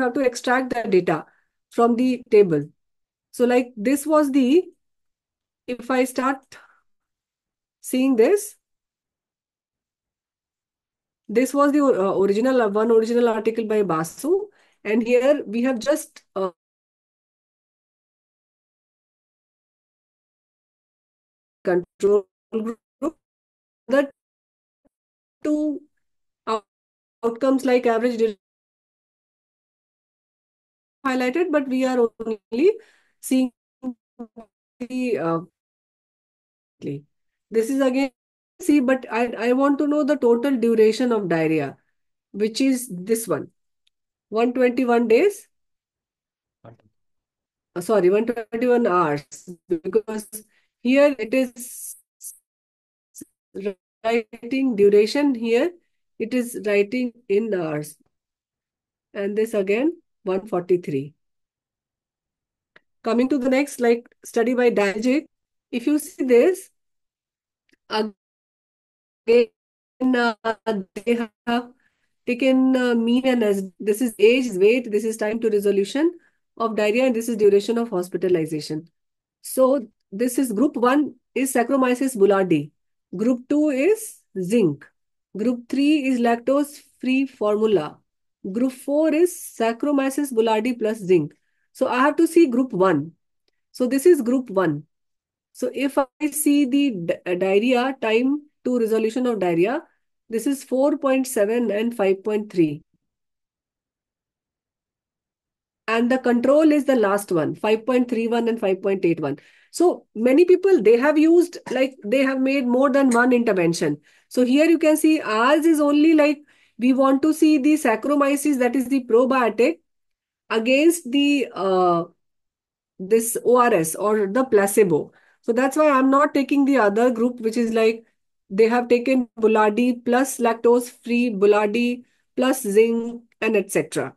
have to extract the data from the table. So like this was the, if I start seeing this, this was the uh, original, uh, one original article by Basu. And here we have just uh, control group. The two outcomes like average highlighted, but we are only seeing the uh, this is again see, but I, I want to know the total duration of diarrhea, which is this one. 121 days. Uh, sorry, 121 hours. Because here it is writing duration here. It is writing in hours. And this again, 143. Coming to the next, like study by Dalgic. If you see this, again, uh, they have taken uh, mean and as this is age, weight, this is time to resolution of diarrhea, and this is duration of hospitalization. So this is group one is Saccharomyces boulardii. Group two is zinc. Group three is lactose-free formula. Group 4 is Saccharomyces boulardii plus zinc. So I have to see group 1. So this is group 1. So if I see the uh, diarrhea time to resolution of diarrhea, this is 4.7 and 5.3. And the control is the last one, 5.31 and 5.81. So many people, they have used, like, they have made more than one intervention. So here you can see ours is only like we want to see the Saccharomyces, that is the probiotic, against the uh, this ORS or the placebo. So that's why I'm not taking the other group, which is like they have taken Boulardii plus lactose-free Boulardii plus zinc and etc.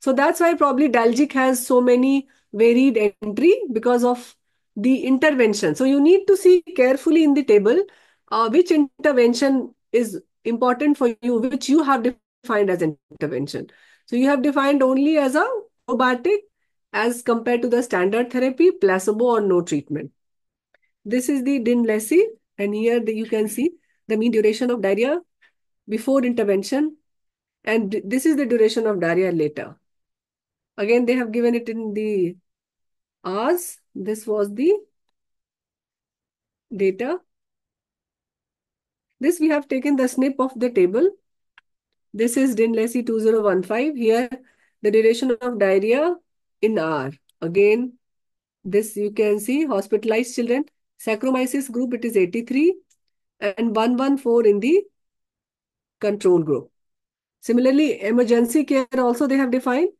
So that's why probably Dalgic has so many varied entry because of the intervention. So you need to see carefully in the table uh, which intervention is important for you, which you have defined as intervention. So you have defined only as a probiotic as compared to the standard therapy, placebo or no treatment. This is the Dinleyici and here the, you can see the mean duration of diarrhea before intervention and this is the duration of diarrhea later. Again, they have given it in the hours. This was the data this we have taken the snip of the table. This is Dinleyici 2015. Here, the duration of diarrhea in hour. Again, this you can see hospitalized children. Saccharomyces group, it is 83 and 114 in the control group. Similarly, emergency care also they have defined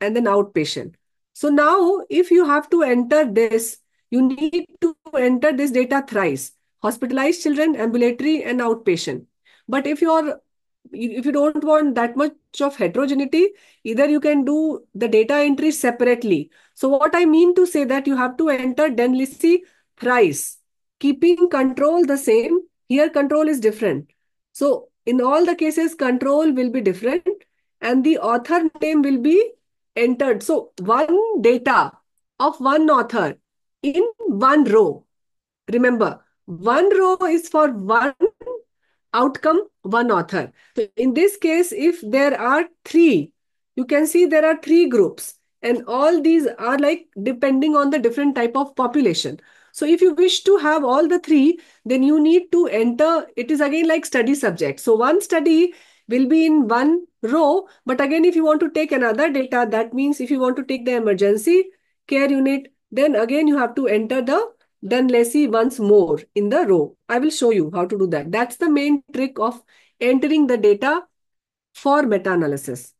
and then outpatient. So now if you have to enter this, you need to enter this data thrice hospitalized children, ambulatory and outpatient. But if you're if you don't want that much of heterogeneity, either you can do the data entry separately. So what I mean to say that you have to enter Dinleyici thrice, keeping control the same. Here control is different. So in all the cases, control will be different and the author name will be entered. So one data of one author in one row. Remember, one row is for one outcome, one author. So in this case, if there are three, you can see there are three groups and all these are like depending on the different type of population. So if you wish to have all the three, then you need to enter, it is again like study subject. So one study will be in one row, but again, if you want to take another data, that means if you want to take the emergency care unit, then again you have to enter the Dinleyici once more in the row. I will show you how to do that. That's the main trick of entering the data for meta-analysis.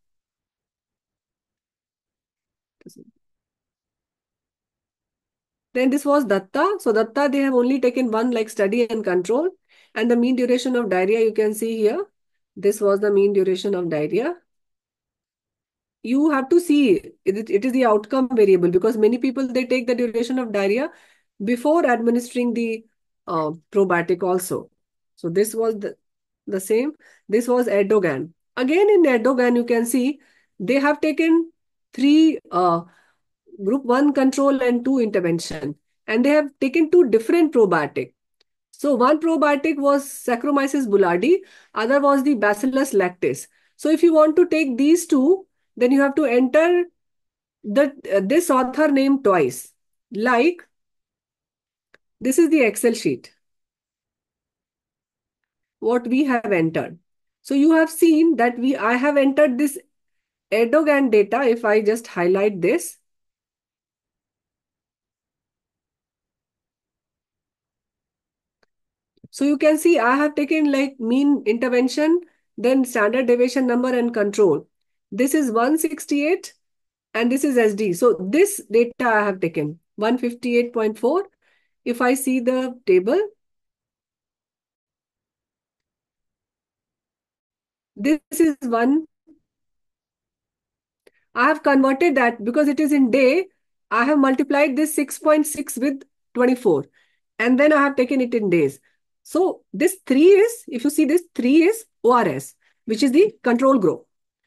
Then this was Datta. So Datta, they have only taken one like study and control. And the mean duration of diarrhea, you can see here. This was the mean duration of diarrhea. You have to see, it, it is the outcome variable because many people, they take the duration of diarrhea before administering the uh, probiotic also. So this was the, the same. This was Erdogan. again in Erdogan, you can see they have taken three uh, group one control and two intervention, and they have taken two different probiotic. So one probiotic was Saccharomyces boulardii, other was the Bacillus lactis. So if you want to take these two, then you have to enter the uh, this author name twice. Like this is the Excel sheet. What we have entered. So you have seen that we I have entered this Erdogan data. If I just highlight this, So you can see I have taken like mean intervention, then standard deviation number and control. This is 168 and this is SD. So this data I have taken 158.4. If I see the table, this is one. I have converted that because it is in day. I have multiplied this 6.6 with 24 and then I have taken it in days. So this 3 is, if you see this 3 is ORS, which is the control group.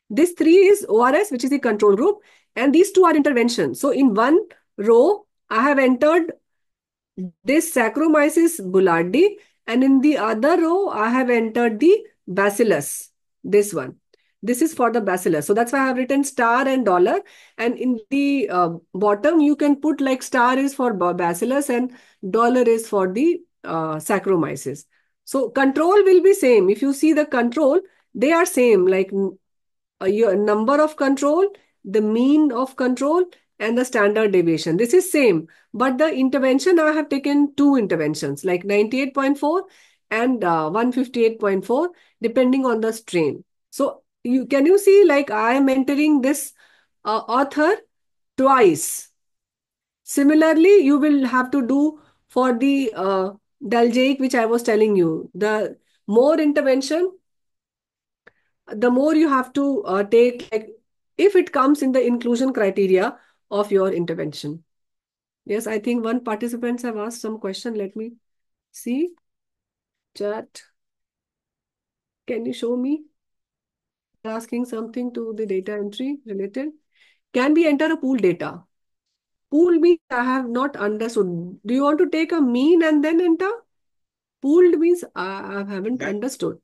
This 3 is ORS, which is the control group. And these two are intervention. So in one row, I have entered this Saccharomyces boulardii. And in the other row, I have entered the Bacillus, this one. This is for the bacillus. So that's why I have written star and dollar. And in the uh, bottom, you can put like star is for bacillus and dollar is for the uh, Saccharomyces. So control will be same. If you see the control, they are same like uh, your number of control, the mean of control and the standard deviation. This is same. But the intervention, I have taken two interventions like 98.4 and uh, 158.4 depending on the strain. So you can you see like I am entering this uh, author twice. Similarly, you will have to do for the uh, Dalgic, which I was telling you. The more intervention, the more you have to uh, take, like, if it comes in the inclusion criteria of your intervention. Yes, I think one participants have asked some question. Let me see. Chat. Can you show me? Asking something to the data entry related. Can we enter a pool data? Pool means I have not understood. Do you want to take a mean and then enter? Pooled means I haven't yeah. understood.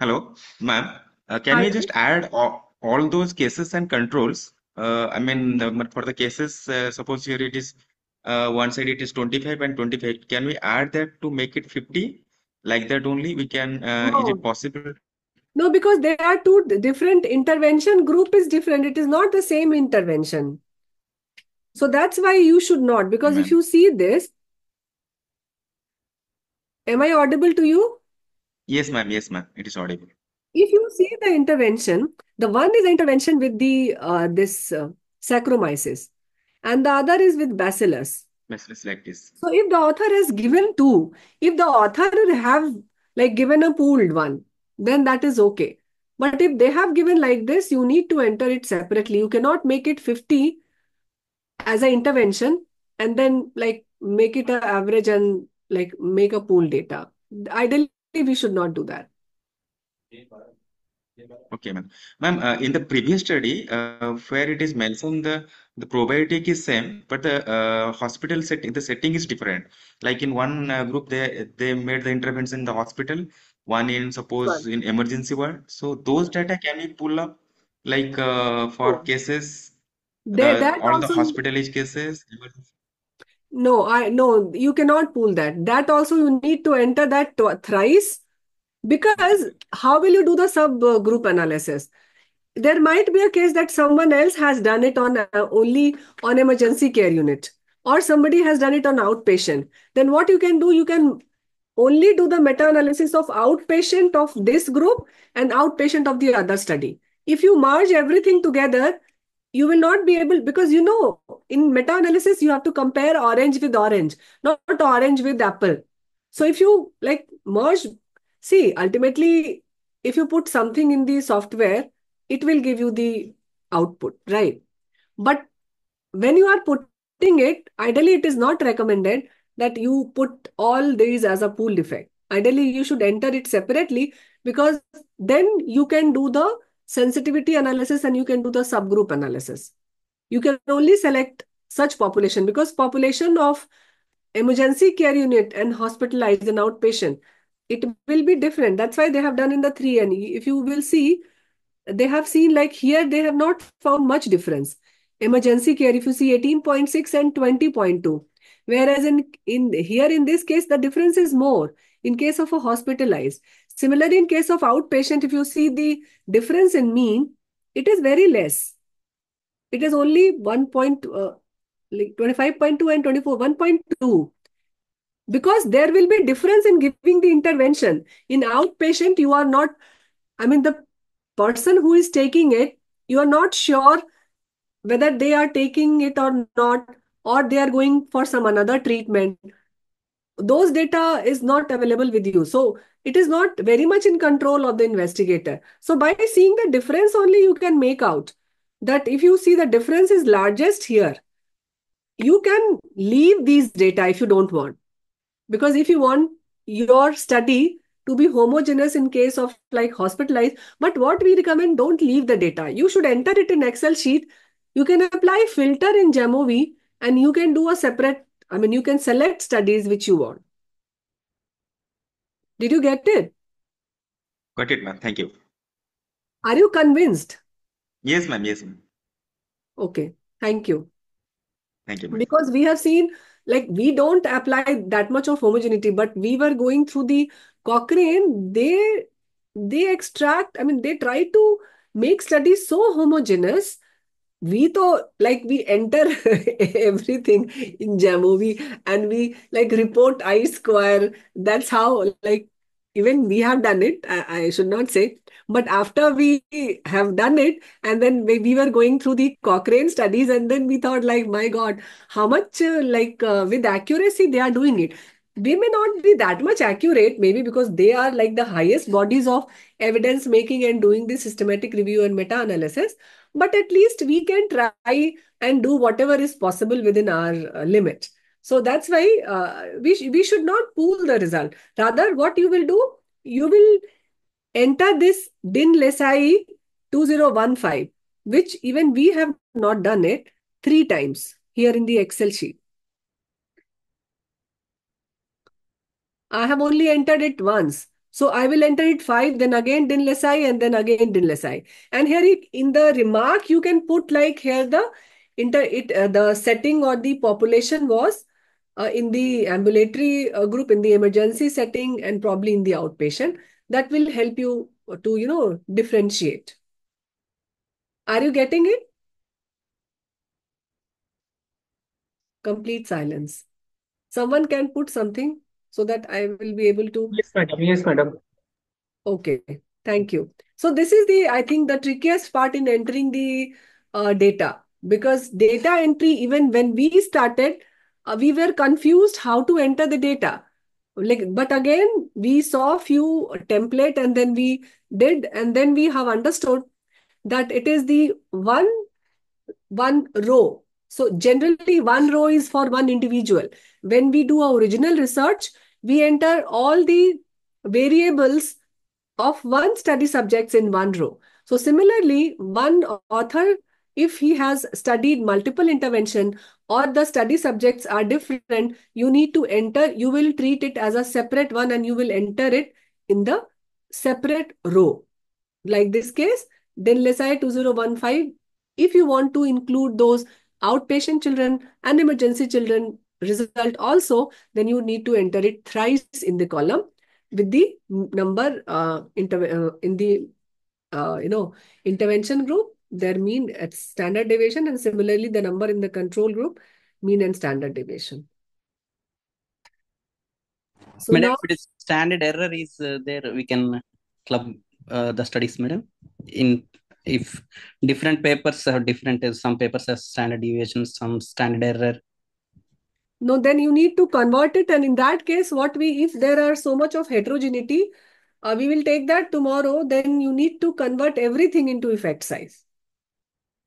Hello, ma'am. Uh, can Hi. we just add all, all those cases and controls? Uh, I mean, for the cases, uh, suppose here it is uh, one side it is 25 and 25. Can we add that to make it 50? Like that only we can, uh, no. is it possible? No, because there are two different intervention group is different. It is not the same intervention. So that's why you should not, because if you see this, am I audible to you? Yes, ma'am. Yes, ma'am. It is audible. If you see the intervention, the one is intervention with the uh, this uh, Saccharomyces, and the other is with Bacillus. Bacillus lactis. So if the author has given two, if the author have like given a pooled one, then that is okay. But if they have given like this, you need to enter it separately. You cannot make it 50 as an intervention and then like make it an average and like make a pool data. Ideally, we should not do that. Okay, ma'am. Ma'am, uh, in the previous study, uh, where it is mentioned the the probiotic is same, but the uh, hospital setting the setting is different. Like in one uh, group, they they made the intervention in the hospital, one in suppose in emergency ward. So those data can we pull up like uh, for cases they, that all also, the hospital cases? No, I no, you cannot pull that. That also you need to enter that thrice because how will you do the subgroup analysis? There might be a case that someone else has done it on uh, only on emergency care unit or somebody has done it on outpatient. Then what you can do, you can only do the meta-analysis of outpatient of this group and outpatient of the other study. If you merge everything together, you will not be able because you know in meta analysis you have to compare orange with orange not orange with apple so if you like merge see ultimately if you put something in the software it will give you the output right but when you are putting it ideally it is not recommended that you put all these as a pool defect ideally you should enter it separately because then you can do the sensitivity analysis and you can do the subgroup analysis. You can only select such population because population of emergency care unit and hospitalized and outpatient, it will be different. That's why they have done in the 3N. If you will see, they have seen like here, they have not found much difference. Emergency care, if you see 18.6 and 20.2. Whereas in, in here in this case, the difference is more in case of a hospitalized. Similarly, in case of outpatient, if you see the difference in mean, it is very less. It is only 1. Point, uh, like 25.2 and 24, 1.2. Because there will be difference in giving the intervention. In outpatient, you are not, I mean, the person who is taking it, you are not sure whether they are taking it or not, or they are going for some another treatment. Those data is not available with you. So it is not very much in control of the investigator. So by seeing the difference only you can make out that if you see the difference is largest here, you can leave these data if you don't want. Because if you want your study to be homogeneous in case of like hospitalized, but what we recommend, don't leave the data. You should enter it in Excel sheet. You can apply filter in Jamovi and you can do a separate, I mean, you can select studies which you want. Did you get it? Got it, ma'am. Thank you. Are you convinced? Yes, ma'am. Yes, ma'am. Okay. Thank you. Thank you, ma'am. Because we have seen, like, we don't apply that much of homogeneity, but we were going through the Cochrane, they they extract, I mean, they try to make studies so homogeneous. We thought like we enter everything in Jamovi and we like report I square. That's how like even we have done it. I, I should not say, but after we have done it, and then we, we were going through the Cochrane studies, and then we thought, like, my God, how much uh, like uh, with accuracy they are doing it. We may not be that much accurate, maybe because they are like the highest bodies of evidence making and doing the systematic review and meta analysis. But at least we can try and do whatever is possible within our uh, limit. So that's why uh, we, sh we should not pool the result. Rather, what you will do, you will enter this Dinleyici 2015, which even we have not done it three times here in the Excel sheet. I have only entered it once. So I will enter it five, then again Dinleyici, and then again Dinleyici. And here in the remark, you can put like here the inter it uh, the setting or the population was uh, in the ambulatory uh, group, in the emergency setting, and probably in the outpatient. That will help you to, you know, differentiate. Are you getting it? Complete silence. Someone can put something so that I will be able to. Yes, madam. Yes, madam. Okay, thank you. So this is the, I think, the trickiest part in entering the uh, data because data entry, even when we started, uh, we were confused how to enter the data. Like, but again, we saw few template and then we did, and then we have understood that it is the one one row. So generally, one row is for one individual. When we do our original research, we enter all the variables of one study subjects in one row. So similarly, one author, if he has studied multiple intervention or the study subjects are different, you need to enter, you will treat it as a separate one and you will enter it in the separate row. Like this case, Dinleyici 2015, if you want to include those outpatient children and emergency children result also, then you need to enter it thrice in the column with the number uh, uh, in the uh, you know intervention group their mean at standard deviation and similarly the number in the control group mean and standard deviation. So madam, now, if it is standard error is uh, there we can club uh, the studies madam. In if different papers have different uh, some papers have standard deviation some standard error. No then you need to convert it. And in that case what we if there are so much of heterogeneity uh, we will take that tomorrow. Then you need to convert everything into effect size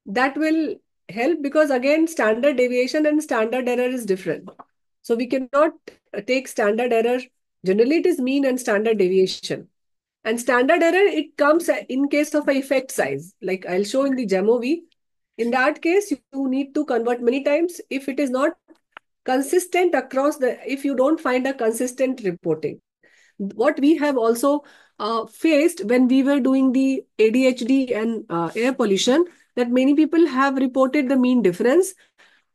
that will help because again standard deviation and standard error is different so we cannot take standard error generally it is mean and standard deviation And standard error, it comes in case of a effect size. Like I'll show in the Jamovi. In that case, you need to convert many times if it is not consistent across the, if you don't find a consistent reporting. What we have also uh, faced when we were doing the ADHD and uh, air pollution, that many people have reported the mean difference.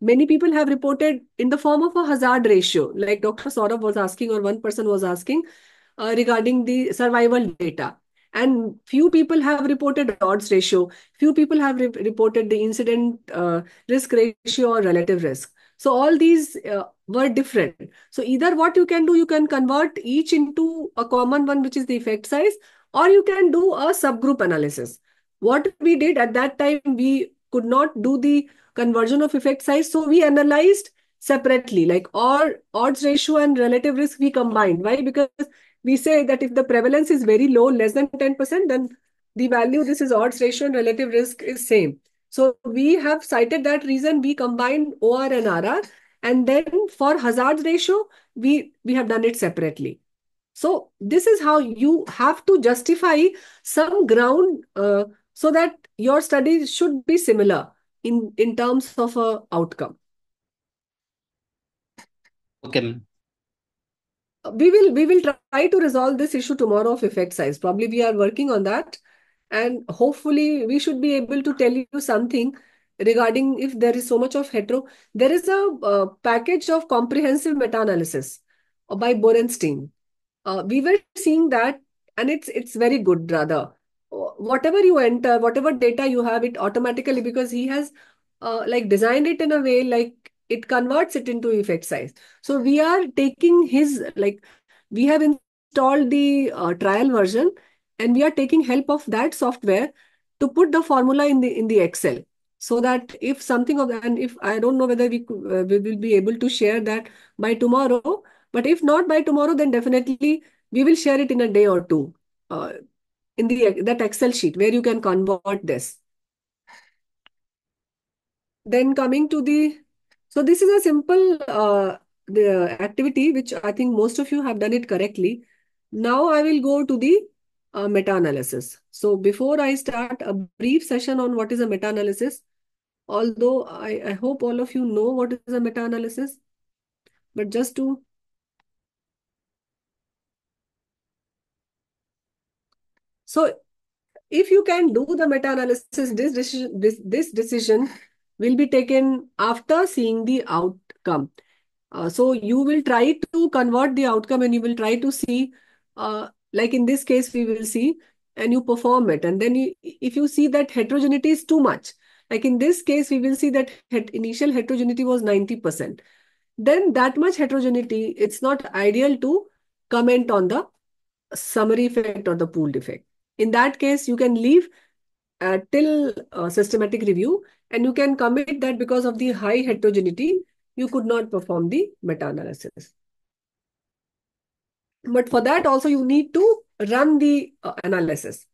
Many people have reported in the form of a hazard ratio, like Dr. Saurabh was asking, or one person was asking, uh, regarding the survival data. And few people have reported odds ratio. Few people have re reported the incident uh, risk ratio or relative risk. So all these uh, were different. So either what you can do, you can convert each into a common one, which is the effect size, or you can do a subgroup analysis. What we did at that time, we could not do the conversion of effect size. So we analyzed separately, like or odds ratio and relative risk we combined. Why? Because we say that if the prevalence is very low, less than 10%, then the value, this is odds ratio and relative risk is same. So we have cited that reason, we combined OR and RR. And then for hazard ratio, we, we have done it separately. So this is how you have to justify some ground uh, so that your studies should be similar in, in terms of a outcome. Okay we will we will try to resolve this issue tomorrow of effect size. Probably we are working on that. And hopefully we should be able to tell you something regarding if there is so much of hetero. There is a uh, package of comprehensive meta-analysis by borenstein. Uh, we were seeing that and it's it's very good rather whatever you enter whatever data you have it automatically because he has uh, like designed it in a way like it converts it into effect size. So we are taking his, like, we have installed the uh, trial version and we are taking help of that software to put the formula in the in the Excel so that if something of and if I don't know whether we uh, we will be able to share that by tomorrow, but if not by tomorrow, then definitely we will share it in a day or two uh, in the that Excel sheet where you can convert this. Then coming to the so this is a simple uh, the activity which I think most of you have done it correctly. Now I will go to the uh, meta-analysis. So before I start a brief session on what is a meta-analysis, although I, I hope all of you know what is a meta-analysis, but just to so if you can do the meta-analysis, this decision, this, this decision will be taken after seeing the outcome. Uh, so you will try to convert the outcome and you will try to see, uh, like in this case, we will see, and you perform it. And then you, if you see that heterogeneity is too much, like in this case, we will see that het initial heterogeneity was 90%. Then that much heterogeneity, it's not ideal to comment on the summary effect or the pooled effect. In that case, you can leave uh, till uh, systematic review and you can commit that because of the high heterogeneity, you could not perform the meta-analysis. But for that also you need to run the uh, analysis.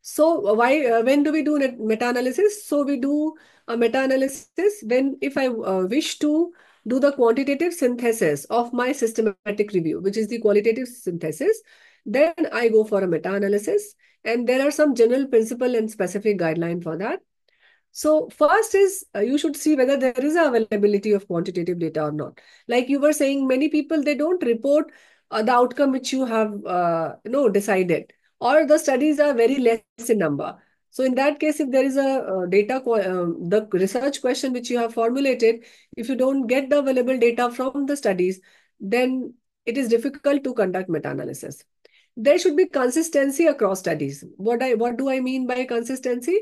So why uh, when do we do meta-analysis? So we do a meta-analysis when if I uh, wish to do the quantitative synthesis of my systematic review, which is the qualitative synthesis, then I go for a meta-analysis. And there are some general principle and specific guideline for that. So first is uh, you should see whether there is availability of quantitative data or not. Like you were saying, many people, they don't report uh, the outcome which you have uh, you know, decided or the studies are very less in number. So in that case, if there is a uh, data, um, the research question which you have formulated, if you don't get the available data from the studies, then it is difficult to conduct meta-analysis. There should be consistency across studies. What I what do I mean by consistency?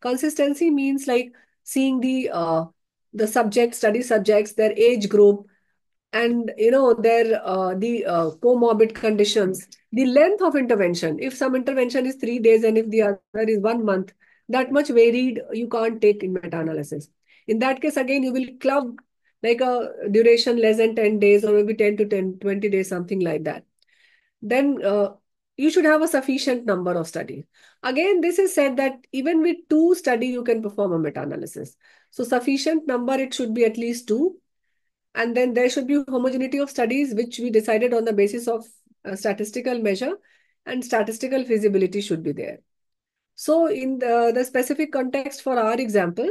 Consistency means like seeing the uh, the subject, study subjects, their age group, and you know their uh, the uh, comorbid conditions, the length of intervention. If some intervention is three days and if the other is one month, that much varied you can't take in meta-analysis. In that case, again, you will club like a duration less than 10 days or maybe 10 to 10, 20 days, something like that. Then uh, you should have a sufficient number of studies. Again, this is said that even with two study, you can perform a meta-analysis. So sufficient number, it should be at least two. And then there should be homogeneity of studies, which we decided on the basis of a statistical measure. and statistical feasibility should be there. So in the, the specific context for our example,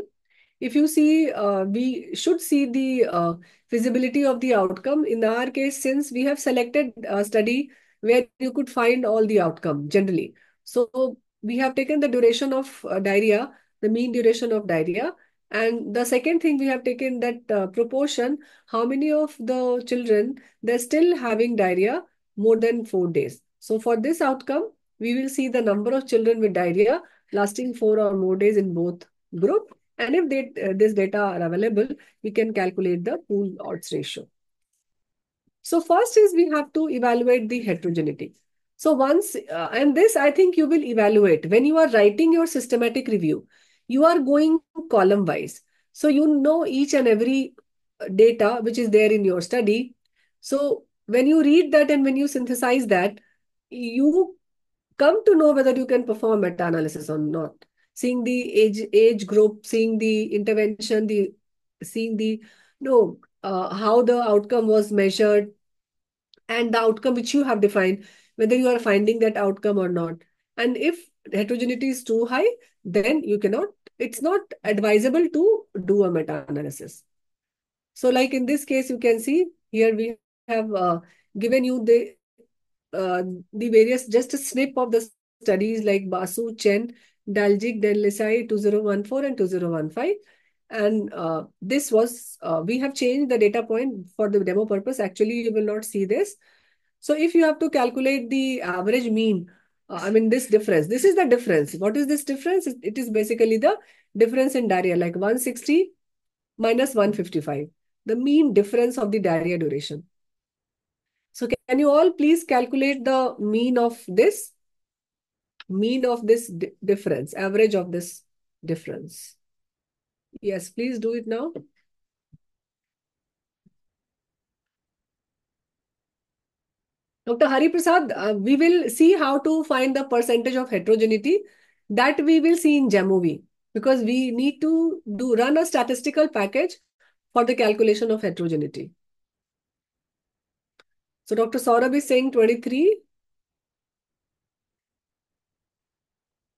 if you see, uh, we should see the uh, feasibility of the outcome. In our case, since we have selected a study where you could find all the outcome generally. So we have taken the duration of uh, diarrhea, the mean duration of diarrhea. And the second thing we have taken that uh, proportion, how many of the children, they're still having diarrhea more than four days. So for this outcome, we will see the number of children with diarrhea lasting four or more days in both group. And if they, uh, this data are available, we can calculate the pool odds ratio. So first is we have to evaluate the heterogeneity. So once, uh, and this I think you will evaluate when you are writing your systematic review, you are going column wise. So you know each and every data which is there in your study. So when you read that and when you synthesize that, you come to know whether you can perform meta-analysis or not. Seeing the age age group, seeing the intervention, the seeing the no uh, how the outcome was measured, and the outcome which you have defined, whether you are finding that outcome or not. And if heterogeneity is too high, then you cannot. It's not advisable to do a meta-analysis. So, like in this case, you can see here we have uh, given you the uh, the various, just a snip of the studies like Basu, Chen, Dalgic, Dinleyici 2014 and 2015. And uh, this was, uh, we have changed the data point for the demo purpose. Actually, you will not see this. So if you have to calculate the average mean, uh, I mean, this difference, this is the difference. What is this difference? It is basically the difference in diarrhea, like 160 minus 155, the mean difference of the diarrhea duration. So can you all please calculate the mean of this? Mean of this difference, average of this difference. Yes, please do it now. Dr. Hari Prasad, uh, we will see how to find the percentage of heterogeneity that we will see in Jamovi because we need to do run a statistical package for the calculation of heterogeneity. So Dr. Saurabh is saying 23.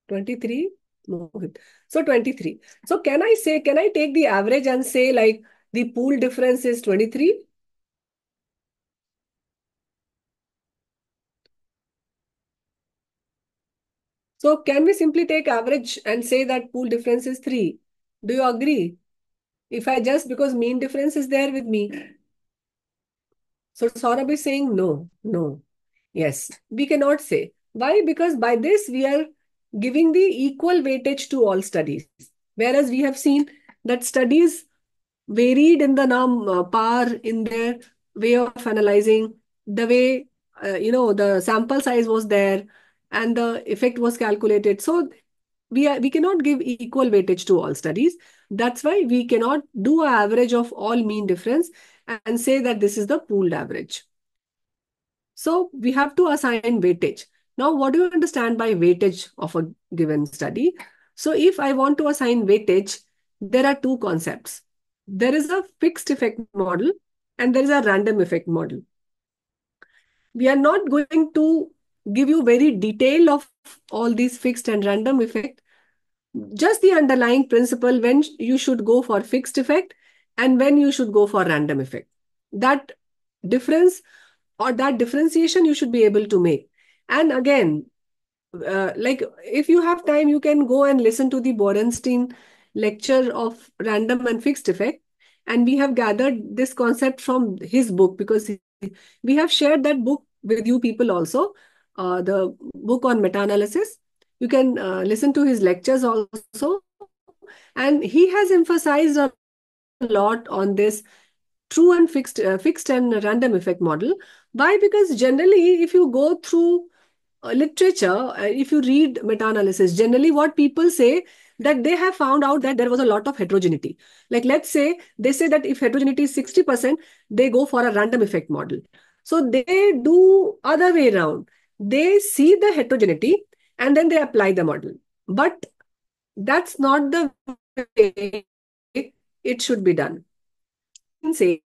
23. So 23. So can I say, can I take the average and say like the pool difference is 23? So can we simply take average and say that pool difference is 3? Do you agree? If I just, because mean difference is there with me. So Saurabh is saying no, no. Yes, we cannot say. Why? Because by this we are giving the equal weightage to all studies. Whereas we have seen that studies varied in the num uh, par in their way of analyzing, the way, uh, you know, the sample size was there and the effect was calculated. So we, are, we cannot give equal weightage to all studies. That's why we cannot do an average of all mean difference and say that this is the pooled average. So we have to assign weightage. Now, what do you understand by weightage of a given study? So if I want to assign weightage, there are two concepts. There is a fixed effect model and there is a random effect model. We are not going to give you very detail of all these fixed and random effect. Just the underlying principle when you should go for fixed effect and when you should go for random effect. That difference or that differentiation you should be able to make. And again, uh, like if you have time, you can go and listen to the Borenstein lecture of random and fixed effect. And we have gathered this concept from his book because he, we have shared that book with you people also, uh, the book on meta-analysis. You can uh, listen to his lectures also. And he has emphasized a lot on this true and fixed uh, fixed and random effect model why because generally if you go through literature uh, if you read meta analysis generally what people say that they have found out that there was a lot of heterogeneity. Like let's say they say that if heterogeneity is 60% they go for a random effect model. So they do other way around. They see the heterogeneity and then they apply the model. But that's not the way it should be done. Say,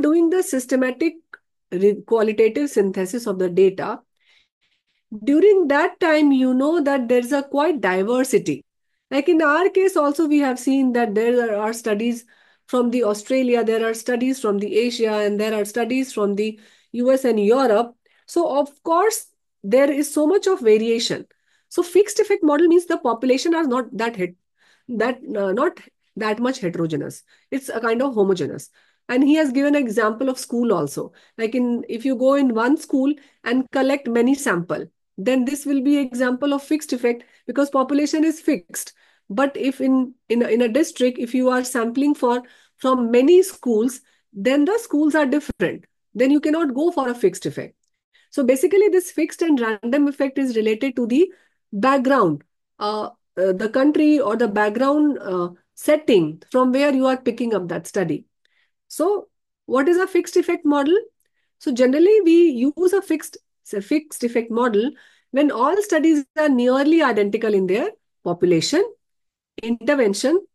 doing the systematic qualitative synthesis of the data, during that time, you know that there's a quite diversity. Like in our case, also we have seen that there are studies from the Australia, there are studies from the Asia, and there are studies from the US and Europe. So of course, there is so much of variation. So fixed effect model means the population are not that hit, that uh, not that much heterogeneous. It's a kind of homogeneous. And he has given an example of school also. Like in if you go in one school and collect many sample, then this will be example of fixed effect because population is fixed. But if in in a, in a district, if you are sampling for from many schools, then the schools are different. Then you cannot go for a fixed effect. So basically, this fixed and random effect is related to the background, uh, uh, the country or the background uh, setting from where you are picking up that study. So what is a fixed effect model? So generally we use a fixed, a fixed effect model when all studies are nearly identical in their population, intervention,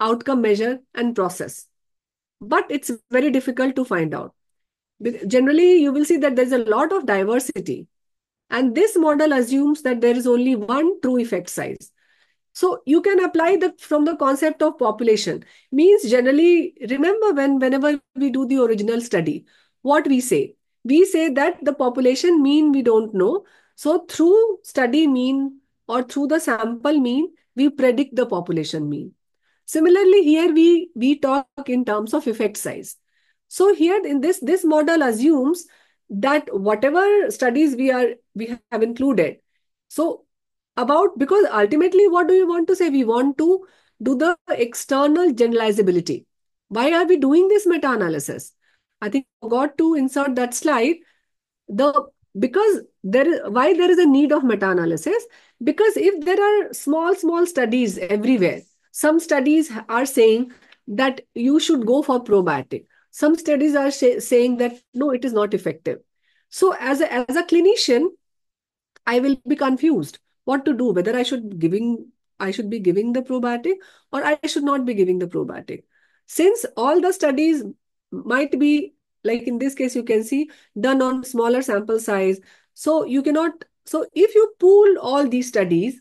outcome measure, and process. But it's very difficult to find out. Generally, you will see that there's a lot of diversity. And this model assumes that there is only one true effect size. So you can apply the from the concept of population. Means generally, remember when whenever we do the original study, what we say? We say that the population mean we don't know. So through study mean or through the sample mean, we predict the population mean. Similarly, here we, we talk in terms of effect size. So here in this, this model assumes that whatever studies we are we have included. So about because ultimately what do you want to say? We want to do the external generalizability. Why are we doing this meta-analysis? I think I forgot to insert that slide. The because there is why there is a need of meta-analysis? Because if there are small small studies everywhere some studies are saying that you should go for probiotic. Some studies are saying that no it is not effective. So as a, as a clinician i will be confused what to do whether i should giving i should be giving the probiotic or i should not be giving the probiotic. Since all the studies might be like in this case you can see done on smaller sample size. So you cannot so if you pool all these studies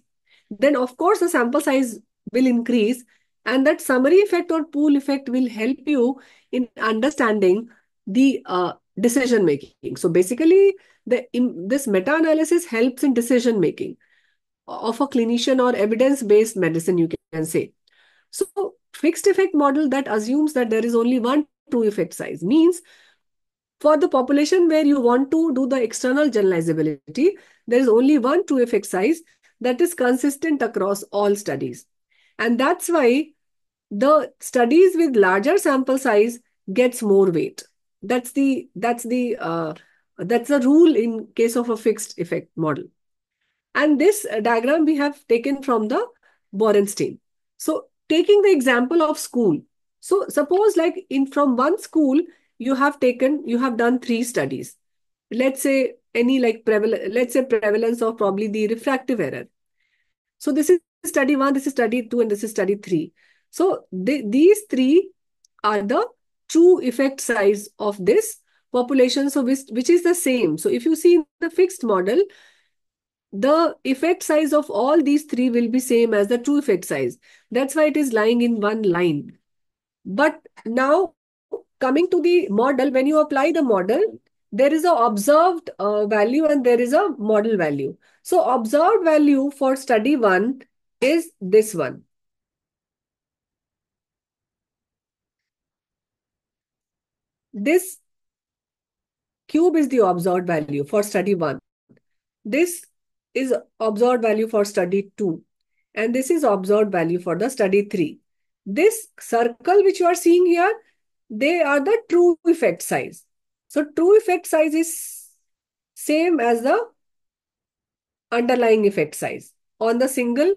then of course the sample size will increase and that summary effect or pool effect will help you in understanding the uh, decision making. So basically the in, this meta analysis helps in decision making of a clinician or evidence based medicine you can say. So fixed effect model that assumes that there is only one true effect size means for the population where you want to do the external generalizability, there is only one true effect size that is consistent across all studies. And that's why the studies with larger sample size gets more weight. That's the that's the uh, that's the rule in case of a fixed effect model. And this diagram we have taken from the Borenstein. So taking the example of school. So suppose like in from one school, you have taken, you have done three studies. Let's say any like prevalence, let's say prevalence of probably the refractive error. So this is study one, this is study two, and this is study three. So the, these three are the true effect size of this population, so which, which is the same. So if you see the fixed model, the effect size of all these three will be same as the true effect size. That's why it is lying in one line. But now coming to the model, when you apply the model, there is a observed uh, value and there is a model value. So observed value for study one is this one. This cube is the observed value for study one. This is observed value for study two. And this is observed value for the study three. This circle which you are seeing here, they are the true effect size. So true effect size is same as the underlying effect size on the single,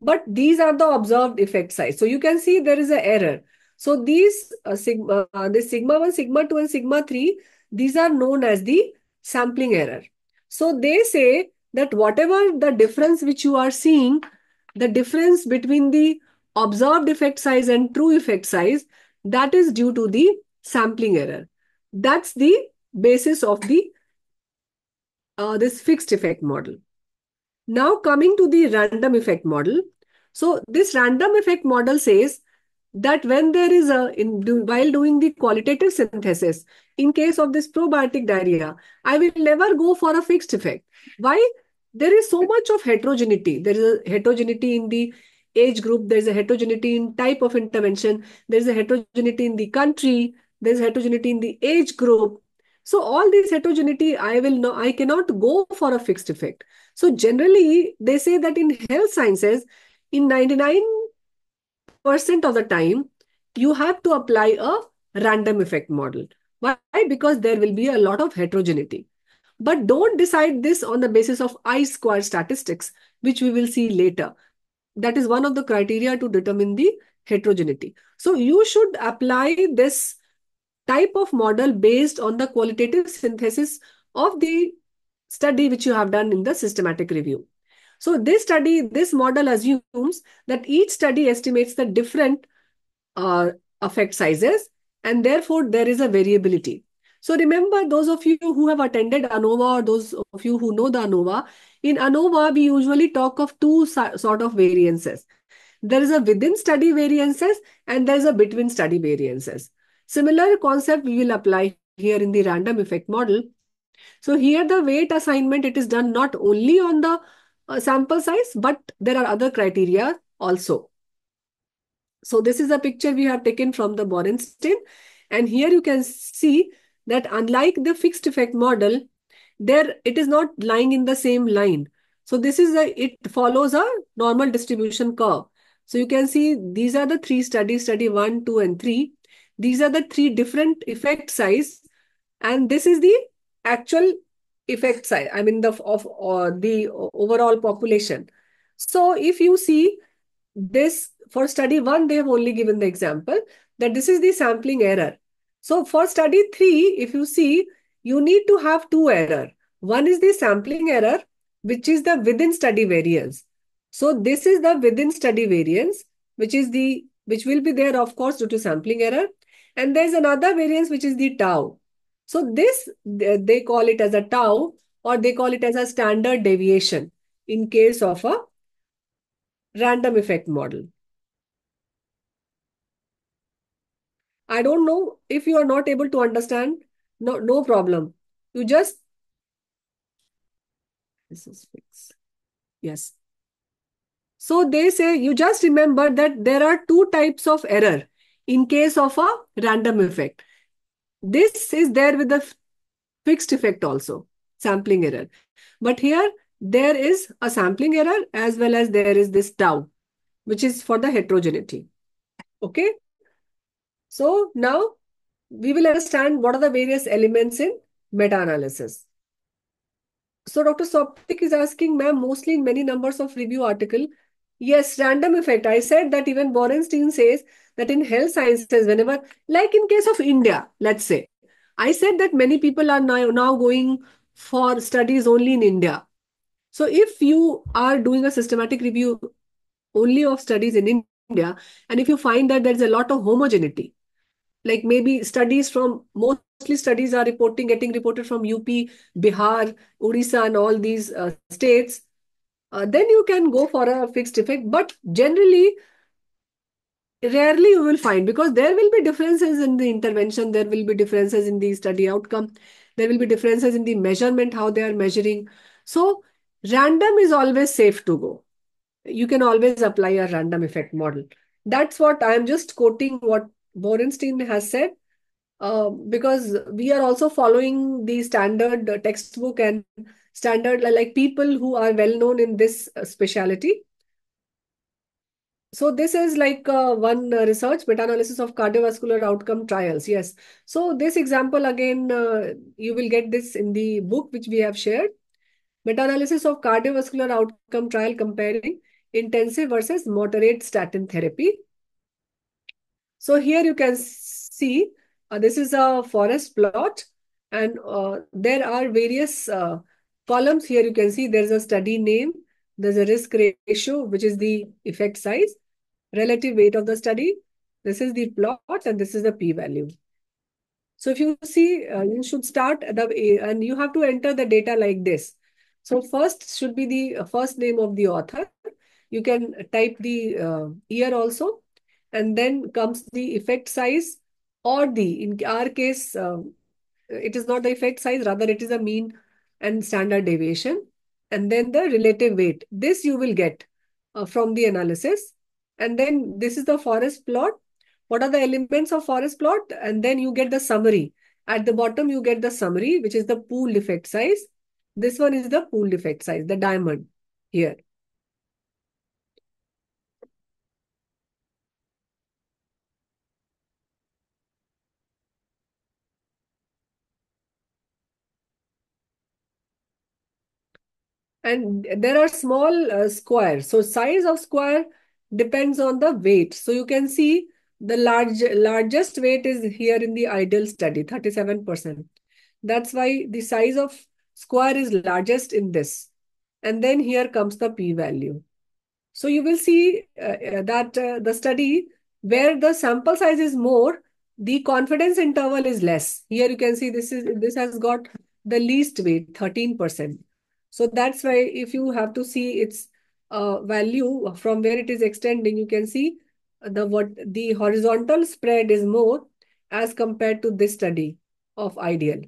but these are the observed effect size. So you can see there is an error. So these uh, sigma, uh, the sigma 1, sigma 2 and sigma 3, these are known as the sampling error. So they say that whatever the difference which you are seeing, the difference between the observed effect size and true effect size, that is due to the sampling error. That's the basis of the uh, this fixed effect model. Now coming to the random effect model. So this random effect model says that when there is a, in do, while doing the qualitative synthesis, in case of this probiotic diarrhea, I will never go for a fixed effect. Why? There is so much of heterogeneity. There is a heterogeneity in the age group. There's a heterogeneity in type of intervention. There's a heterogeneity in the country. There's heterogeneity in the age group. So all these heterogeneity, I will know, I cannot go for a fixed effect. So generally, they say that in health sciences, in 99% of the time, you have to apply a random effect model. Why? Because there will be a lot of heterogeneity. But don't decide this on the basis of I-square statistics, which we will see later. That is one of the criteria to determine the heterogeneity. So you should apply this type of model based on the qualitative synthesis of the study which you have done in the systematic review. So this study, this model assumes that each study estimates the different uh, effect sizes and therefore there is a variability. So remember those of you who have attended ANOVA or those of you who know the ANOVA, in ANOVA we usually talk of two sort of variances. There is a within study variances and there is a between study variances. Similar concept we will apply here in the random effect model. So here the weight assignment, it is done not only on the uh, sample size, but there are other criteria also. So this is a picture we have taken from the Borenstein. And here you can see that unlike the fixed effect model, there it is not lying in the same line. So this is a, it follows a normal distribution curve. So you can see these are the three studies, study one, two, and three. These are the three different effect size. And this is the actual effect size, I mean, the of uh, the overall population. So if you see this for study one, they have only given the example that this is the sampling error. So for study three, if you see, you need to have two error. One is the sampling error, which is the within study variance. So this is the within study variance, which is the which will be there, of course, due to sampling error. And there's another variance, which is the tau. So this, they call it as a tau or they call it as a standard deviation in case of a random effect model. I don't know if you are not able to understand, no, no problem. You just, this is fixed. Yes. So they say, you just remember that there are two types of error in case of a random effect. This is there with the fixed effect also, sampling error. But here, there is a sampling error as well as there is this tau, which is for the heterogeneity. Okay. So now we will understand what are the various elements in meta-analysis. So Dr. Soptik is asking, ma'am, mostly in many numbers of review article, Yes, random effect. I said that even Borenstein says that in health sciences, whenever, like in case of India, let's say, I said that many people are now, now going for studies only in India. So if you are doing a systematic review only of studies in India, and if you find that there's a lot of homogeneity, like maybe studies from mostly studies are reporting, getting reported from UP, Bihar, Odisha, and all these uh, states, uh, then you can go for a fixed effect. But generally, rarely you will find because there will be differences in the intervention, there will be differences in the study outcome, there will be differences in the measurement, how they are measuring. So random is always safe to go. You can always apply a random effect model. That's what I'm just quoting what Borenstein has said. Uh, because we are also following the standard textbook and standard like people who are well known in this specialty. So this is like uh, one research meta-analysis of cardiovascular outcome trials. Yes. So this example again, uh, you will get this in the book which we have shared. Meta-analysis of cardiovascular outcome trial comparing intensive versus moderate statin therapy. So here you can see uh, this is a forest plot and uh, there are various columns here you can see there's a study name, there's a risk ratio, which is the effect size, relative weight of the study. This is the plot and this is the p-value. So if you see, uh, you should start the and you have to enter the data like this. So first should be the first name of the author. You can type the uh, year also, and then comes the effect size or the in our case um, it is not the effect size rather it is a mean and standard deviation. And then the relative weight this you will get uh, from the analysis. And then this is the forest plot. What are the elements of forest plot? And then you get the summary. At the bottom you get the summary which is the pooled effect size. This one is the pooled effect size the diamond here and there are small uh, squares. So size of square depends on the weight. So you can see the large largest weight is here in the ideal study, 37%. That's why the size of square is largest in this. And then here comes the p-value. So you will see uh, uh that uh, the study where the sample size is more, the confidence interval is less. Here you can see this is this has got the least weight, 13%. So that's why if you have to see its uh, value from where it is extending, you can see the what the horizontal spread is more as compared to this study of ideal.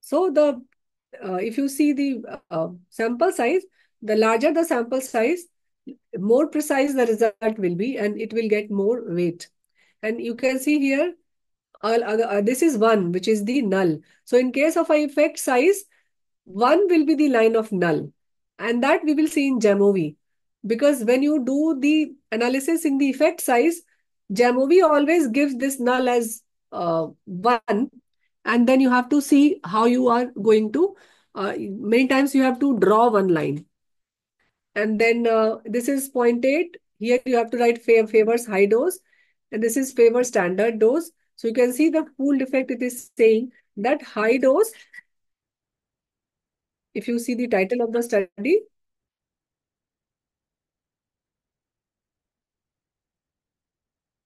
So the uh, if you see the uh, sample size, the larger the sample size, more precise the result will be and it will get more weight. And you can see here, uh, this is one, which is the null. So in case of effect size, one will be the line of null. And that we will see in Jamovi. Because when you do the analysis in the effect size, Jamovi always gives this null as uh, 1. And then you have to see how you are going to, uh, many times you have to draw one line. And then uh, this is 0.8. Here you have to write favors high dose. And this is favor standard dose. So you can see the pooled effect it is saying that high dose if you see the title of the study,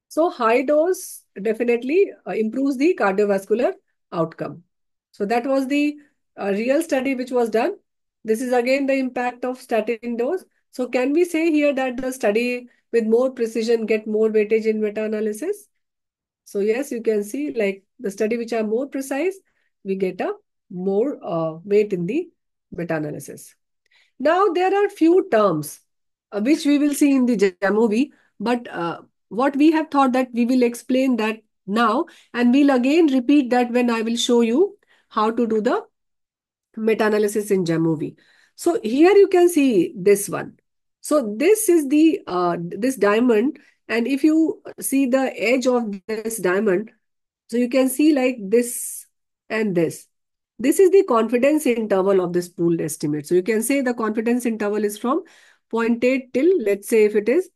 so high dose definitely uh, improves the cardiovascular outcome. So that was the uh, real study which was done. This is again the impact of statin dose. So can we say here that the study with more precision get more weightage in meta-analysis? So yes, you can see like the study which are more precise, we get a more uh, weight in the meta-analysis. Now, there are few terms uh, which we will see in the Jamovi, but uh, what we have thought that we will explain that now, and we'll again repeat that when I will show you how to do the meta-analysis in Jamovi. So here you can see this one. So this is the uh, this diamond, and if you see the edge of this diamond, so you can see like this and this. This is the confidence interval of this pooled estimate. So you can say the confidence interval is from 0.8 till, let's say if it is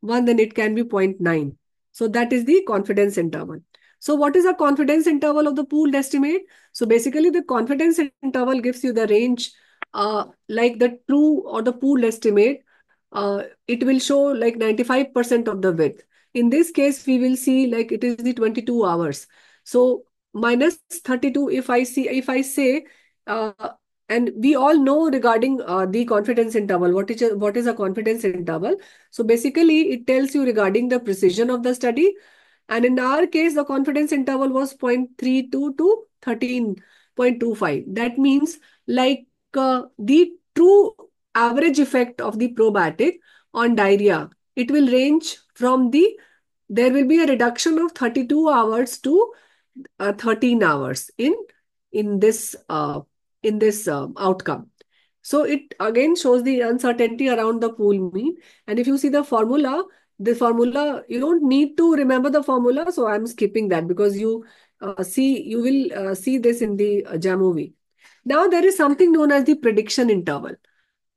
1, then it can be 0.9. So that is the confidence interval. So what is the confidence interval of the pooled estimate? So basically the confidence interval gives you the range uh, like the true or the pooled estimate. Uh, it will show like 95% of the width. In this case, we will see like it is the 22 hours. So minus 32 if I see if I say uh, and we all know regarding uh, the confidence interval. What is a, what is a confidence interval? So basically it tells you regarding the precision of the study. And in our case the confidence interval was 0.32 to 13.25 that means like uh, the true average effect of the probiotic on diarrhea it will range from the there will be a reduction of 32 hours to uh, 13 hours in in this uh, in this uh, outcome. So it again shows the uncertainty around the pool mean. And if you see the formula, the formula you don't need to remember the formula. So I'm skipping that because you uh, see you will uh, see this in the uh, Jamovi. Now there is something known as the prediction interval.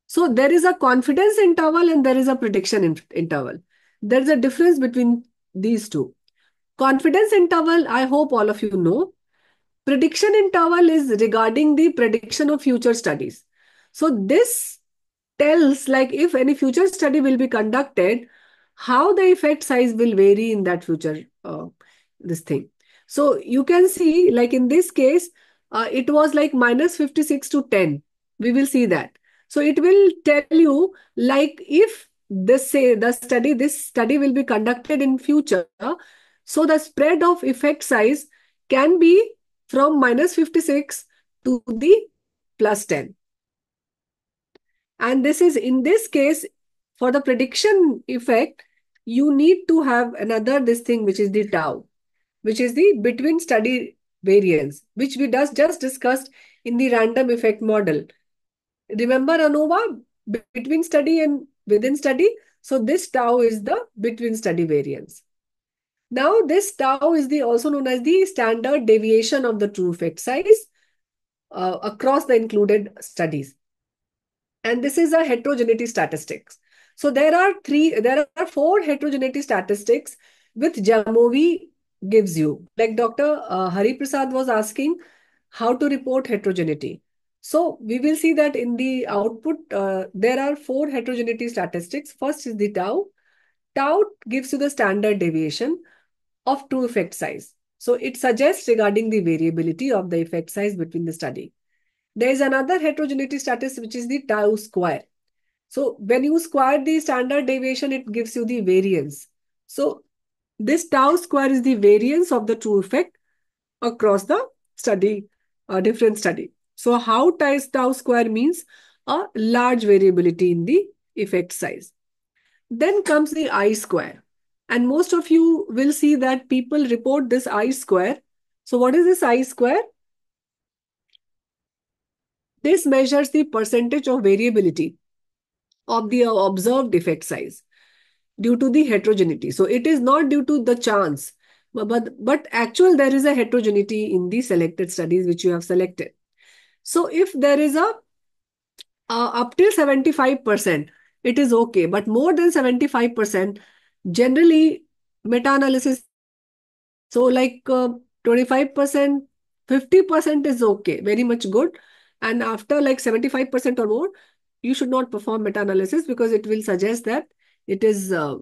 So there is a confidence interval and there is a prediction in interval. There is a difference between these two. Confidence interval, I hope all of you know. Prediction interval is regarding the prediction of future studies. So this tells like if any future study will be conducted, how the effect size will vary in that future, uh, this thing. So you can see, like in this case, uh, it was like minus 56 to 10. We will see that. So it will tell you, like if this say the study, this study will be conducted in future. So the spread of effect size can be from minus 56 to the plus 10. And this is in this case, for the prediction effect, you need to have another this thing, which is the tau which is the between study variance, which we just, just discussed in the random effect model. Remember ANOVA, between study and within study? So this tau is the between study variance. Now this tau is the also known as the standard deviation of the true effect size uh, across the included studies. And this is a heterogeneity statistics. So there are three, there are four heterogeneity statistics with Jamovi gives you. Like Dr. Uh, Hari Prasad was asking how to report heterogeneity. So we will see that in the output, uh, there are four heterogeneity statistics. First is the tau. Tau gives you the standard deviation of true effect size. So it suggests regarding the variability of the effect size between the study. There is another heterogeneity statistic, which is the tau square. So when you square the standard deviation, it gives you the variance. So this tau square is the variance of the true effect across the study, uh, different study. So how tau square means a large variability in the effect size. Then comes the I square. And most of you will see that people report this I square. So what is this I square? This measures the percentage of variability of the observed effect size due to the heterogeneity. So it is not due to the chance, but, but actual there is a heterogeneity in the selected studies which you have selected. So if there is a uh, up till 75%, it is okay. But more than 75%, generally meta-analysis, so like 25%, uh, 50% is okay, very much good. And after like 75% or more, you should not perform meta-analysis because it will suggest that it is uh,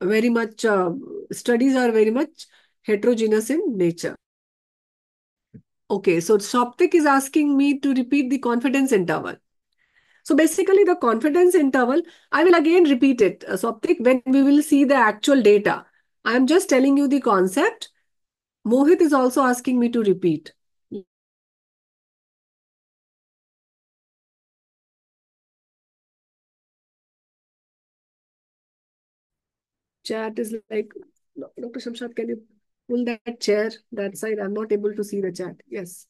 very much, uh, studies are very much heterogeneous in nature. Okay, so Soptik is asking me to repeat the confidence interval. So basically the confidence interval, I will again repeat it, uh, Soptik, when we will see the actual data. I am just telling you the concept. Mohit is also asking me to repeat. chat is like, Dr. Shamshad, can you pull that chair that side? I'm not able to see the chat. Yes.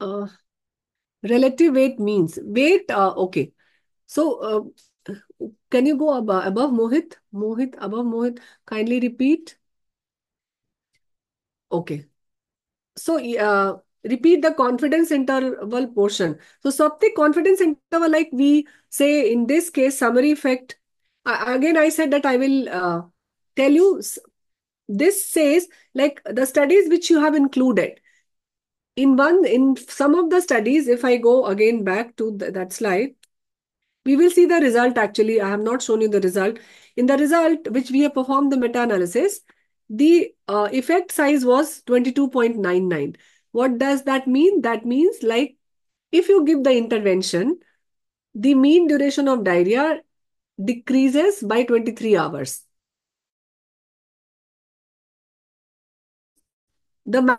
Uh, relative weight means weight. Uh, okay. So, uh, can you go above, above Mohit? Mohit, above Mohit. Kindly repeat. Okay. So, uh, repeat the confidence interval portion. So Soptik confidence interval, like we say in this case, summary effect. Again, I said that I will uh, tell you, this says like the studies which you have included. In one, in some of the studies, if I go again back to the, that slide, we will see the result actually. I have not shown you the result. In the result, which we have performed the meta-analysis, the uh, effect size was 22.99. What does that mean? That means like if you give the intervention, the mean duration of diarrhea decreases by 23 hours. The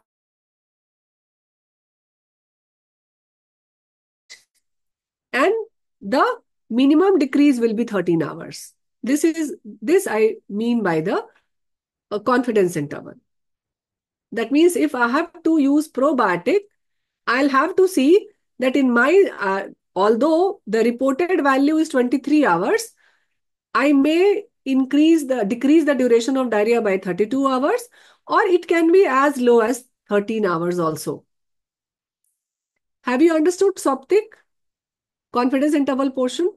and the minimum decrease will be 13 hours. This is this I mean by the uh, confidence interval. That means if I have to use probiotic, I'll have to see that in my, uh, although the reported value is 23 hours, I may increase the, decrease the duration of diarrhea by 32 hours, or it can be as low as 13 hours also. Have you understood Soptik? Confidence interval portion?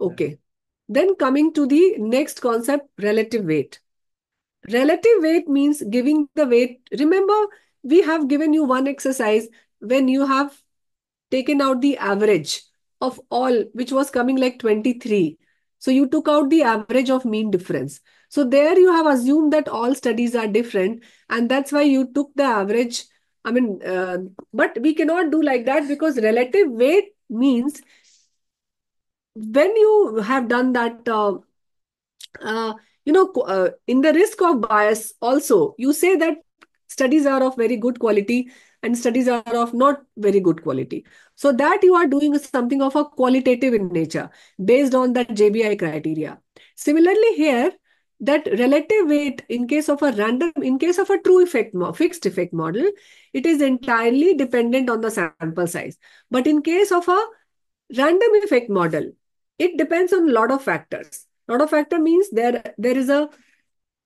Okay. Then coming to the next concept, relative weight. Relative weight means giving the weight. Remember, we have given you one exercise when you have taken out the average of all, which was coming like 23. So you took out the average of mean difference. So there you have assumed that all studies are different, and that's why you took the average. I mean, uh, but we cannot do like that because relative weight means when you have done that, uh, uh, you know, uh, in the risk of bias also, you say that studies are of very good quality and studies are of not very good quality. So that you are doing something of a qualitative in nature based on that JBI criteria. Similarly here, that relative weight in case of a random, in case of a true effect, fixed effect model, it is entirely dependent on the sample size. But in case of a random effect model, it depends on a lot of factors. Lot of factor means there, there is a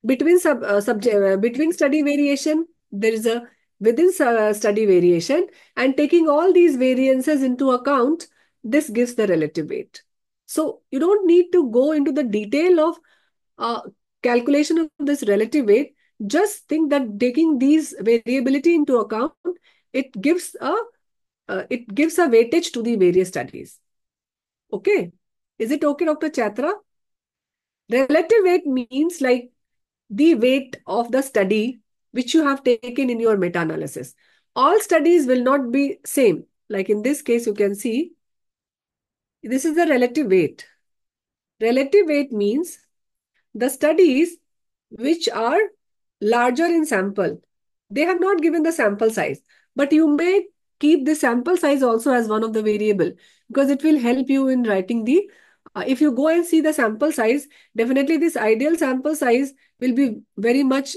between sub, uh, subject, uh, between study variation, there is a within uh, study variation and taking all these variances into account, this gives the relative weight. So you don't need to go into the detail of uh, calculation of this relative weight. Just think that taking these variability into account, it gives a uh, it gives a weightage to the various studies. Okay. Is it okay, Dr. Chatra? Relative weight means like the weight of the study which you have taken in your meta-analysis. All studies will not be same. Like in this case, you can see, this is the relative weight. Relative weight means the studies which are larger in sample, they have not given the sample size, but you may keep the sample size also as one of the variable because it will help you in writing the uh, if you go and see the sample size definitely this ideal sample size will be very much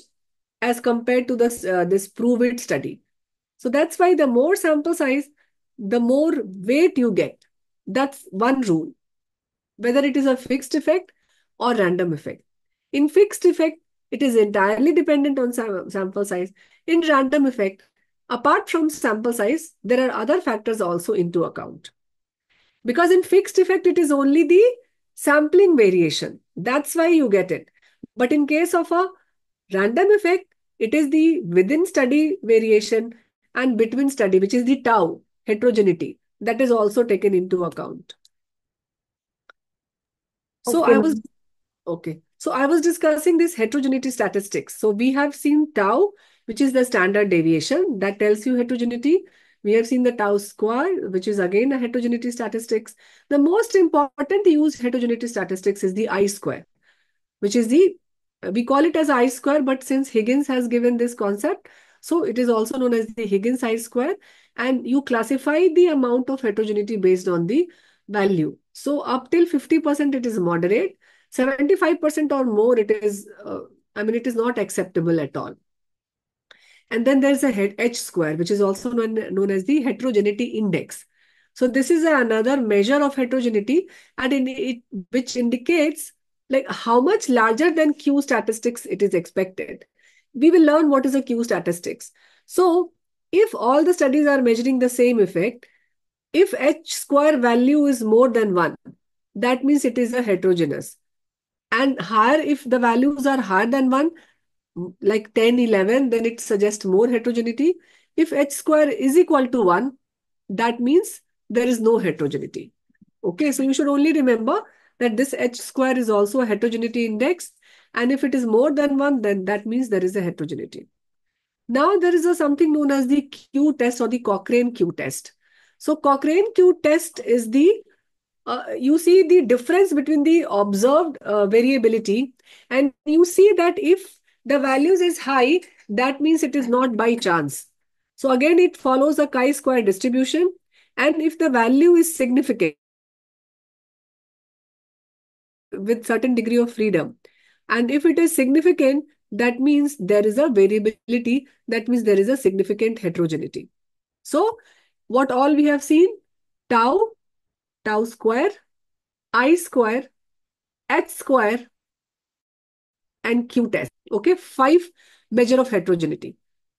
as compared to this, uh, this prove it study. So that's why the more sample size, the more weight you get. That's one rule, whether it is a fixed effect or random effect. In fixed effect, it is entirely dependent on sam sample size. In random effect, apart from sample size, there are other factors also into account. Because in fixed effect, it is only the sampling variation. That's why you get it. But in case of a random effect, it is the within study variation and between study, which is the tau, heterogeneity, that is also taken into account. So okay. I was, okay. So I was discussing this heterogeneity statistics. So we have seen tau, which is the standard deviation that tells you heterogeneity. We have seen the tau square, which is again a heterogeneity statistics. The most important used heterogeneity statistics is the I square, which is the we call it as I square, but since Higgins has given this concept, so it is also known as the Higgins I square. And you classify the amount of heterogeneity based on the value. So up till 50%, it is moderate. 75% or more, it is, uh, I mean, it is not acceptable at all. And then there's a head H square, which is also known, known as the heterogeneity index. So this is another measure of heterogeneity and in it, which indicates like how much larger than Q statistics it is expected. We will learn what is a Q statistics. So if all the studies are measuring the same effect, if H square value is more than 1, that means it is a heterogeneous. And higher, if the values are higher than 1, like 10, 11, then it suggests more heterogeneity. If H square is equal to 1, that means there is no heterogeneity. Okay, so you should only remember that this H square is also a heterogeneity index. And if it is more than one, then that means there is a heterogeneity. Now there is a something known as the Q test or the Cochran Q test. So Cochran Q test is the, uh, you see the difference between the observed uh, variability and you see that if the values is high, that means it is not by chance. So again, it follows a chi-square distribution. And if the value is significant, with certain degree of freedom. And if it is significant, that means there is a variability. That means there is a significant heterogeneity. So what all we have seen? Tau, tau square, I square, H square, and Q test. Okay, five measure of heterogeneity.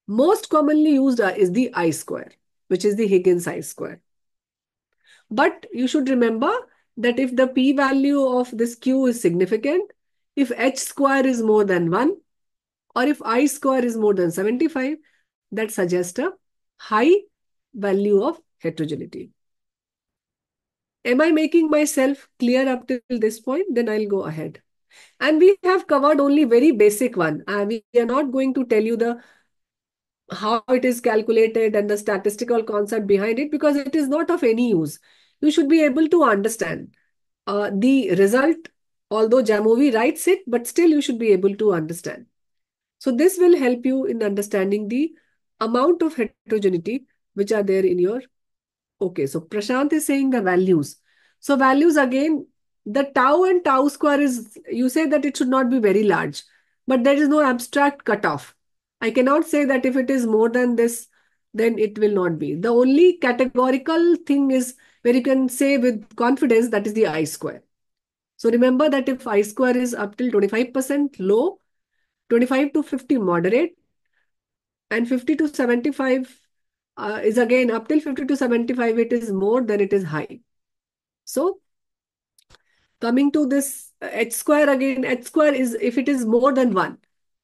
Most commonly used uh, is the I square, which is the Higgins I square. But you should remember that if the p-value of this q is significant, if h square is more than 1, or if i square is more than 75, that suggests a high value of heterogeneity. Am I making myself clear up till this point? Then I'll go ahead. And we have covered only very basic one. Uh, we are not going to tell you the how it is calculated and the statistical concept behind it because it is not of any use. You should be able to understand uh, the result, although Jamovi writes it, but still you should be able to understand. So this will help you in understanding the amount of heterogeneity which are there in your. Okay, so Prashant is saying the values. So values again, the tau and tau square is, you say that it should not be very large, but there is no abstract cutoff. I cannot say that if it is more than this, then it will not be. The only categorical thing is where you can say with confidence that is the I square. So remember that if I square is up till 25% low, 25 to 50 moderate, and 50 to 75 uh, is again up till 50 to 75, it is more than it is high. So coming to this h square again, h square is if it is more than 1,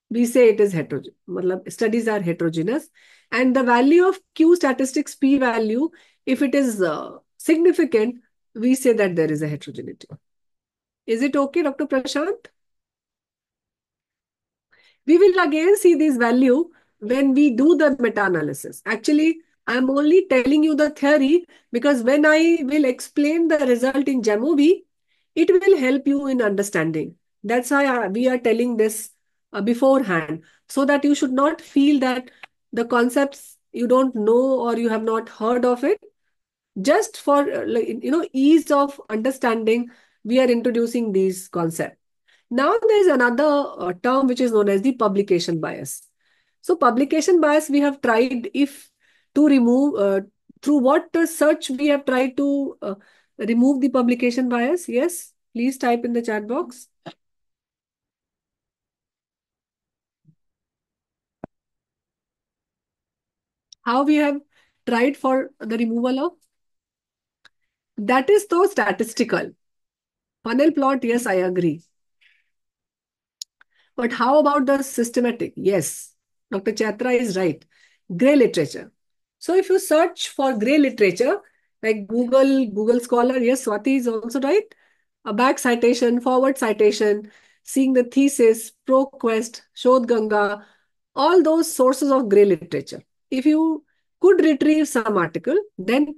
we say it is heterogeneous. Studies are heterogeneous. And the value of Q statistics P value, if it is uh, significant, we say that there is a heterogeneity. Is it okay, Dr. Prashant? We will again see this value when we do the meta-analysis. Actually, I'm only telling you the theory because when I will explain the result in Jamovi, it will help you in understanding. That's why uh, we are telling this uh, beforehand so that you should not feel that the concepts you don't know or you have not heard of it. Just for uh, you know ease of understanding we are introducing these concepts now there's another uh, term which is known as the publication bias. So publication bias we have tried if to remove uh, through what search we have tried to uh, remove the publication bias yes please type in the chat box how we have tried for the removal of? That is though statistical. Funnel plot, yes, I agree. But how about the systematic? Yes, Dr. Chatra is right. Gray literature. So if you search for gray literature, like Google, Google Scholar, yes, Swati is also right. A back citation, forward citation, seeing the thesis, ProQuest, Shodh Ganga, all those sources of gray literature if you could retrieve some article, then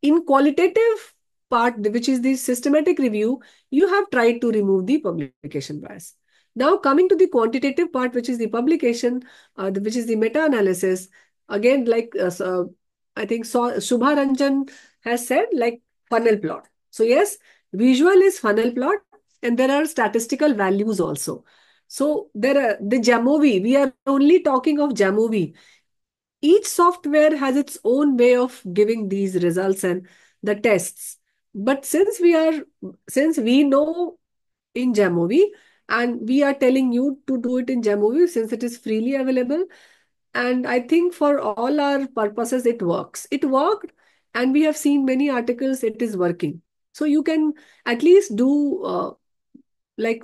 in qualitative part, which is the systematic review, you have tried to remove the publication bias. Now coming to the quantitative part, which is the publication, uh, which is the meta-analysis, again, like uh, uh, I think so, Shubha Ranjan has said, like funnel plot. So yes, visual is funnel plot and there are statistical values also. So there are the Jamovi, we are only talking of Jamovi each software has its own way of giving these results and the tests. But since we are, since we know in Jamovi and we are telling you to do it in Jamovi since it is freely available. And I think for all our purposes, it works. It worked and we have seen many articles, it is working. So you can at least do uh, like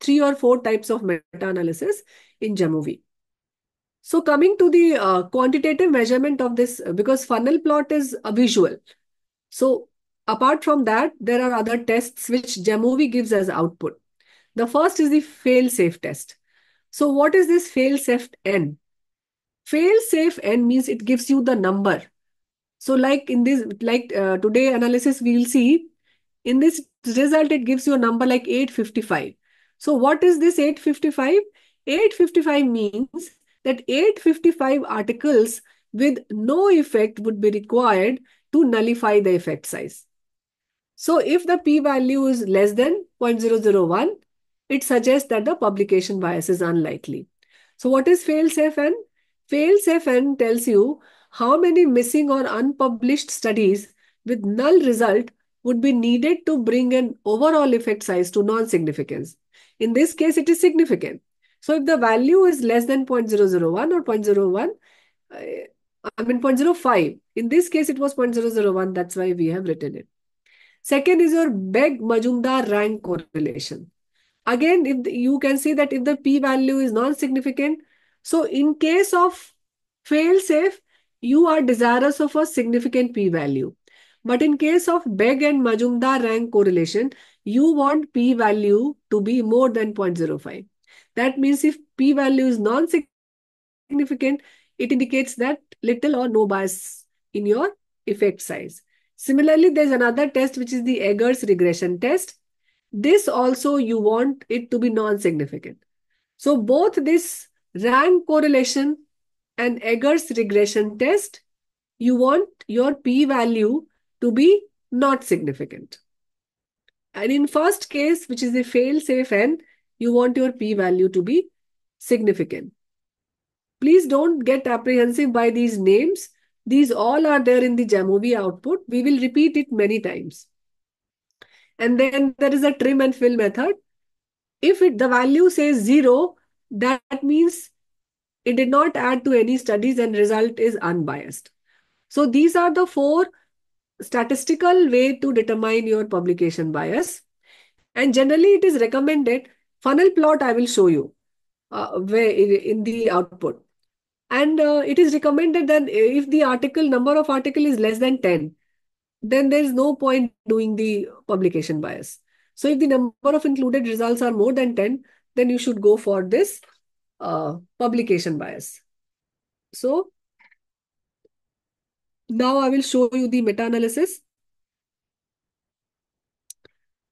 three or four types of meta-analysis in Jamovi. So coming to the uh, quantitative measurement of this, because funnel plot is a visual. So apart from that, there are other tests which Jamovi gives as output. The first is the fail-safe test. So what is this fail-safe n? Fail-safe n means it gives you the number. So like in this, like uh, today analysis, we will see in this result, it gives you a number like 855. So what is this 855? 855 means that 855 articles with no effect would be required to nullify the effect size. So if the p-value is less than 0.001, it suggests that the publication bias is unlikely. So what is fail-safe n? Fail-safe n tells you how many missing or unpublished studies with null result would be needed to bring an overall effect size to non-significance. In this case, it is significant. So if the value is less than 0.001 or 0.01, uh, I mean 0.05. In this case, it was 0.001. That's why we have written it. Second is your Begg-Majumdar rank correlation. Again, if the, you can see that if the p-value is non-significant, so in case of fail-safe, you are desirous of a significant p-value. But in case of Begg and Majumdar rank correlation, you want p-value to be more than 0.05. That means if p-value is non-significant, it indicates that little or no bias in your effect size. Similarly, there's another test which is the Eggers regression test. This also you want it to be non-significant. So both this rank correlation and Eggers regression test, you want your p-value to be not significant. And in first case, which is a fail-safe n, you want your p-value to be significant. Please don't get apprehensive by these names. These all are there in the Jamovi output. We will repeat it many times. And then there is a trim and fill method. If it the value says zero, that means it did not add to any studies and result is unbiased. So these are the four statistical way to determine your publication bias. And generally it is recommended, funnel plot I will show you uh, where in the output. And uh, it is recommended that if the article number of article is less than 10, then there is no point doing the publication bias. So if the number of included results are more than 10, then you should go for this uh, publication bias. So now I will show you the meta-analysis.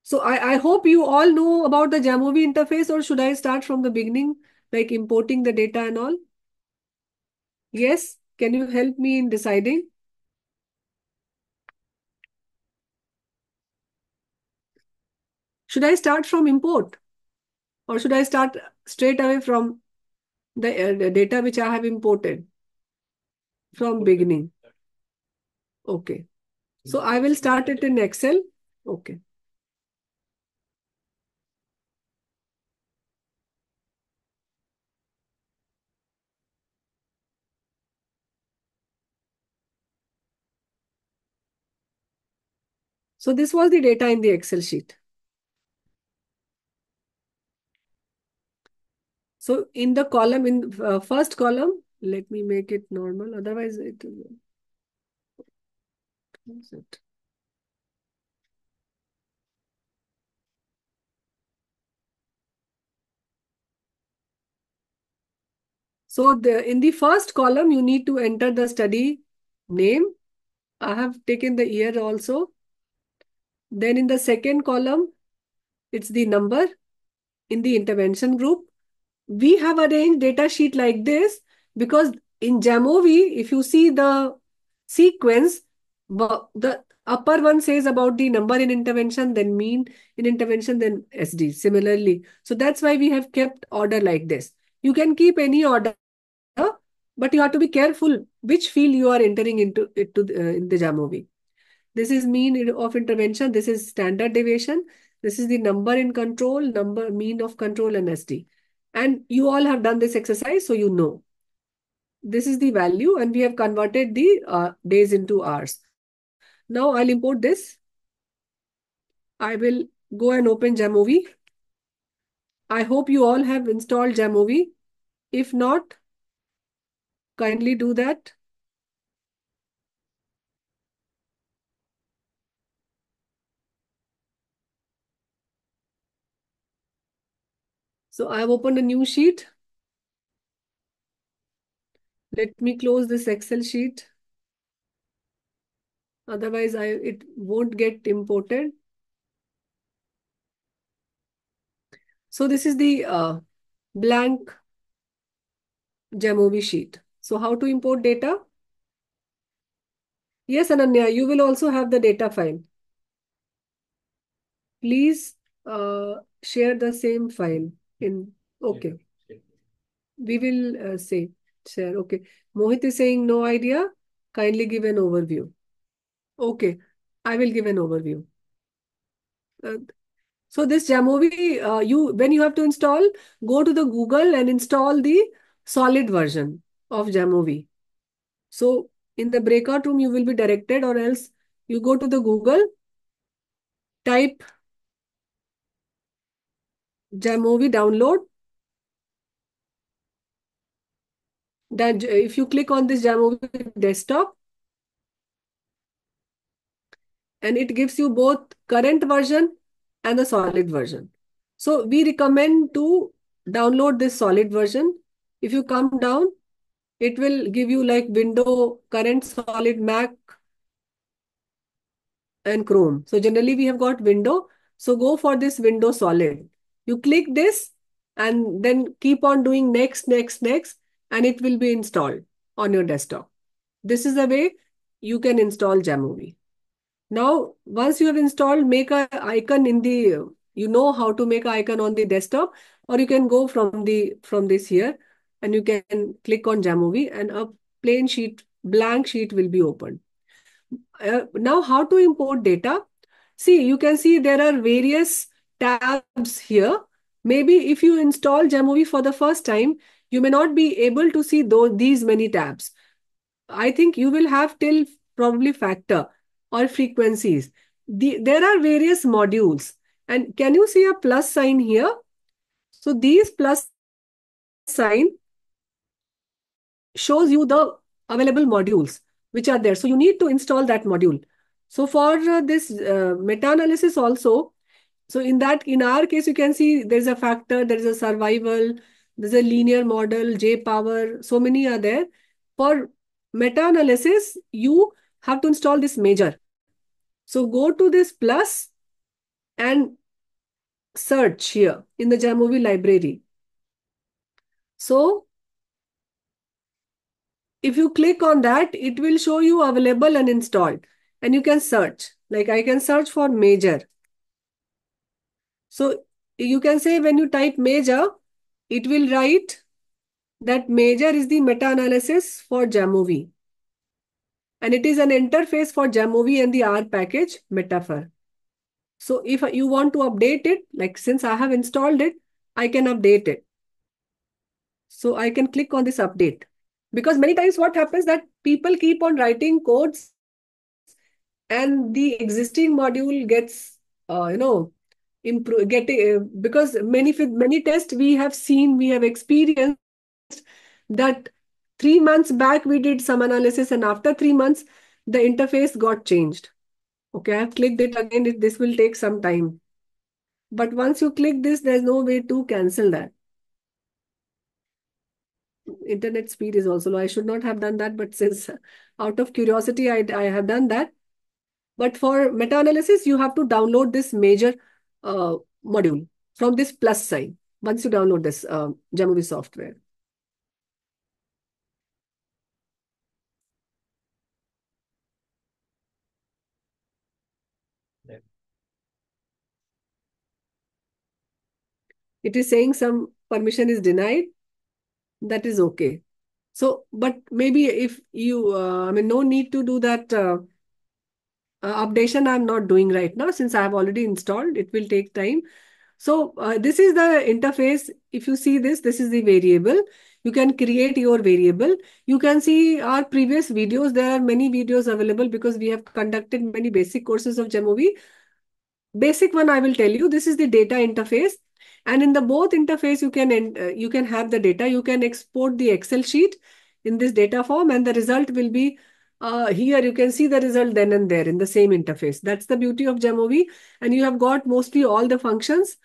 So I, I hope you all know about the Jamovi interface or should I start from the beginning, like importing the data and all? Yes, can you help me in deciding? Should I start from import or should I start straight away from the, uh, the data which I have imported from beginning? Okay. So I will start it in Excel. Okay. So this was the data in the Excel sheet. So in the column, in uh, first column, let me make it normal. Otherwise, it will it. So the in the first column, you need to enter the study name. I have taken the year also. Then in the second column, it's the number in the intervention group. We have arranged data sheet like this because in Jamovi, if you see the sequence, the upper one says about the number in intervention, then mean in intervention, then SD. Similarly, so that's why we have kept order like this. You can keep any order, but you have to be careful which field you are entering into it to uh, in the Jamovi. This is mean of intervention. This is standard deviation. This is the number in control, number mean of control and SD. And you all have done this exercise, so you know. This is the value and we have converted the uh, days into hours. Now I'll import this. I will go and open Jamovi. I hope you all have installed Jamovi. If not, kindly do that. So I have opened a new sheet. Let me close this Excel sheet. Otherwise, I it won't get imported. So this is the uh, blank Jamovi sheet. So how to import data? Yes, Ananya, you will also have the data file. Please uh, share the same file in, okay. We will uh, say, share, okay. Mohit is saying no idea. Kindly give an overview. Okay, I will give an overview. Uh, so this Jamovi, uh, you when you have to install, go to the Google and install the solid version of Jamovi. So in the breakout room, you will be directed or else you go to the Google, type Jamovi download. If you click on this Jamovi desktop, and it gives you both current version and the solid version. So we recommend to download this solid version. If you come down, it will give you like window current solid Mac and Chrome. So generally we have got window. So go for this window solid. You click this and then keep on doing next, next, next, and it will be installed on your desktop. This is the way you can install Jamovi. Now, once you have installed, make an icon in the, you know how to make an icon on the desktop, or you can go from the from this here, and you can click on Jamovi, and a plain sheet, blank sheet will be opened. Uh, now, how to import data? See, you can see there are various tabs here. Maybe if you install Jamovi for the first time, you may not be able to see those, these many tabs. I think you will have till probably factor or frequencies. The, there are various modules. And can you see a plus sign here? So these plus sign shows you the available modules which are there. So you need to install that module. So for uh, this uh, meta-analysis also, so in that, in our case, you can see there's a factor, there's a survival, there's a linear model, J-power, so many are there. For meta-analysis, you have to install this major. So go to this plus and search here in the Jamovi library. So if you click on that, it will show you available and installed. And you can search. Like I can search for major. So you can say when you type major, it will write that major is the meta-analysis for Jamovi. And it is an interface for Jamovi and the R package metafor. So if you want to update it, like since I have installed it, I can update it. So I can click on this update. Because many times what happens that people keep on writing codes and the existing module gets, uh, you know, improve getting uh, because many many tests we have seen we have experienced that three months back we did some analysis and after three months the interface got changed okay i've clicked it again it, this will take some time but once you click this there's no way to cancel that internet speed is also low. I should not have done that, but since out of curiosity, I, I have done that. But for meta-analysis, you have to download this major uh, module from this plus sign once you download this uh, Jamovi software. It is saying some permission is denied that is okay. So, but maybe if you, uh, I mean, no need to do that uh, updation I'm not doing right now since I have already installed. It will take time. So uh, this is the interface. If you see this, this is the variable. You can create your variable. You can see our previous videos. There are many videos available because we have conducted many basic courses of Jamovi. Basic one I will tell you. This is the data interface. And in the both interface, you can uh, you can have the data. You can export the Excel sheet in this data form, and the result will be uh, here. You can see the result then and there in the same interface. That's the beauty of Jamovi, and you have got mostly all the functions.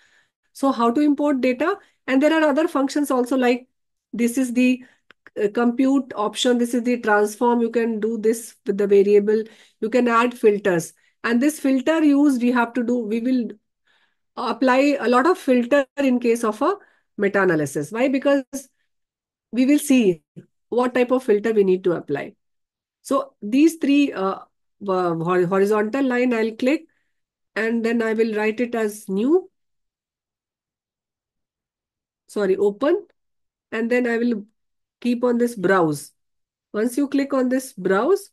So how to import data, and there are other functions also like this is the uh, compute option. This is the transform. You can do this with the variable. You can add filters. And this filter use we have to do, we will apply a lot of filter in case of a meta-analysis. Why? Because we will see what type of filter we need to apply. So these three uh, uh, horizontal line, I'll click and then I will write it as new. Sorry, open. And then I will keep on this browse. Once you click on this browse,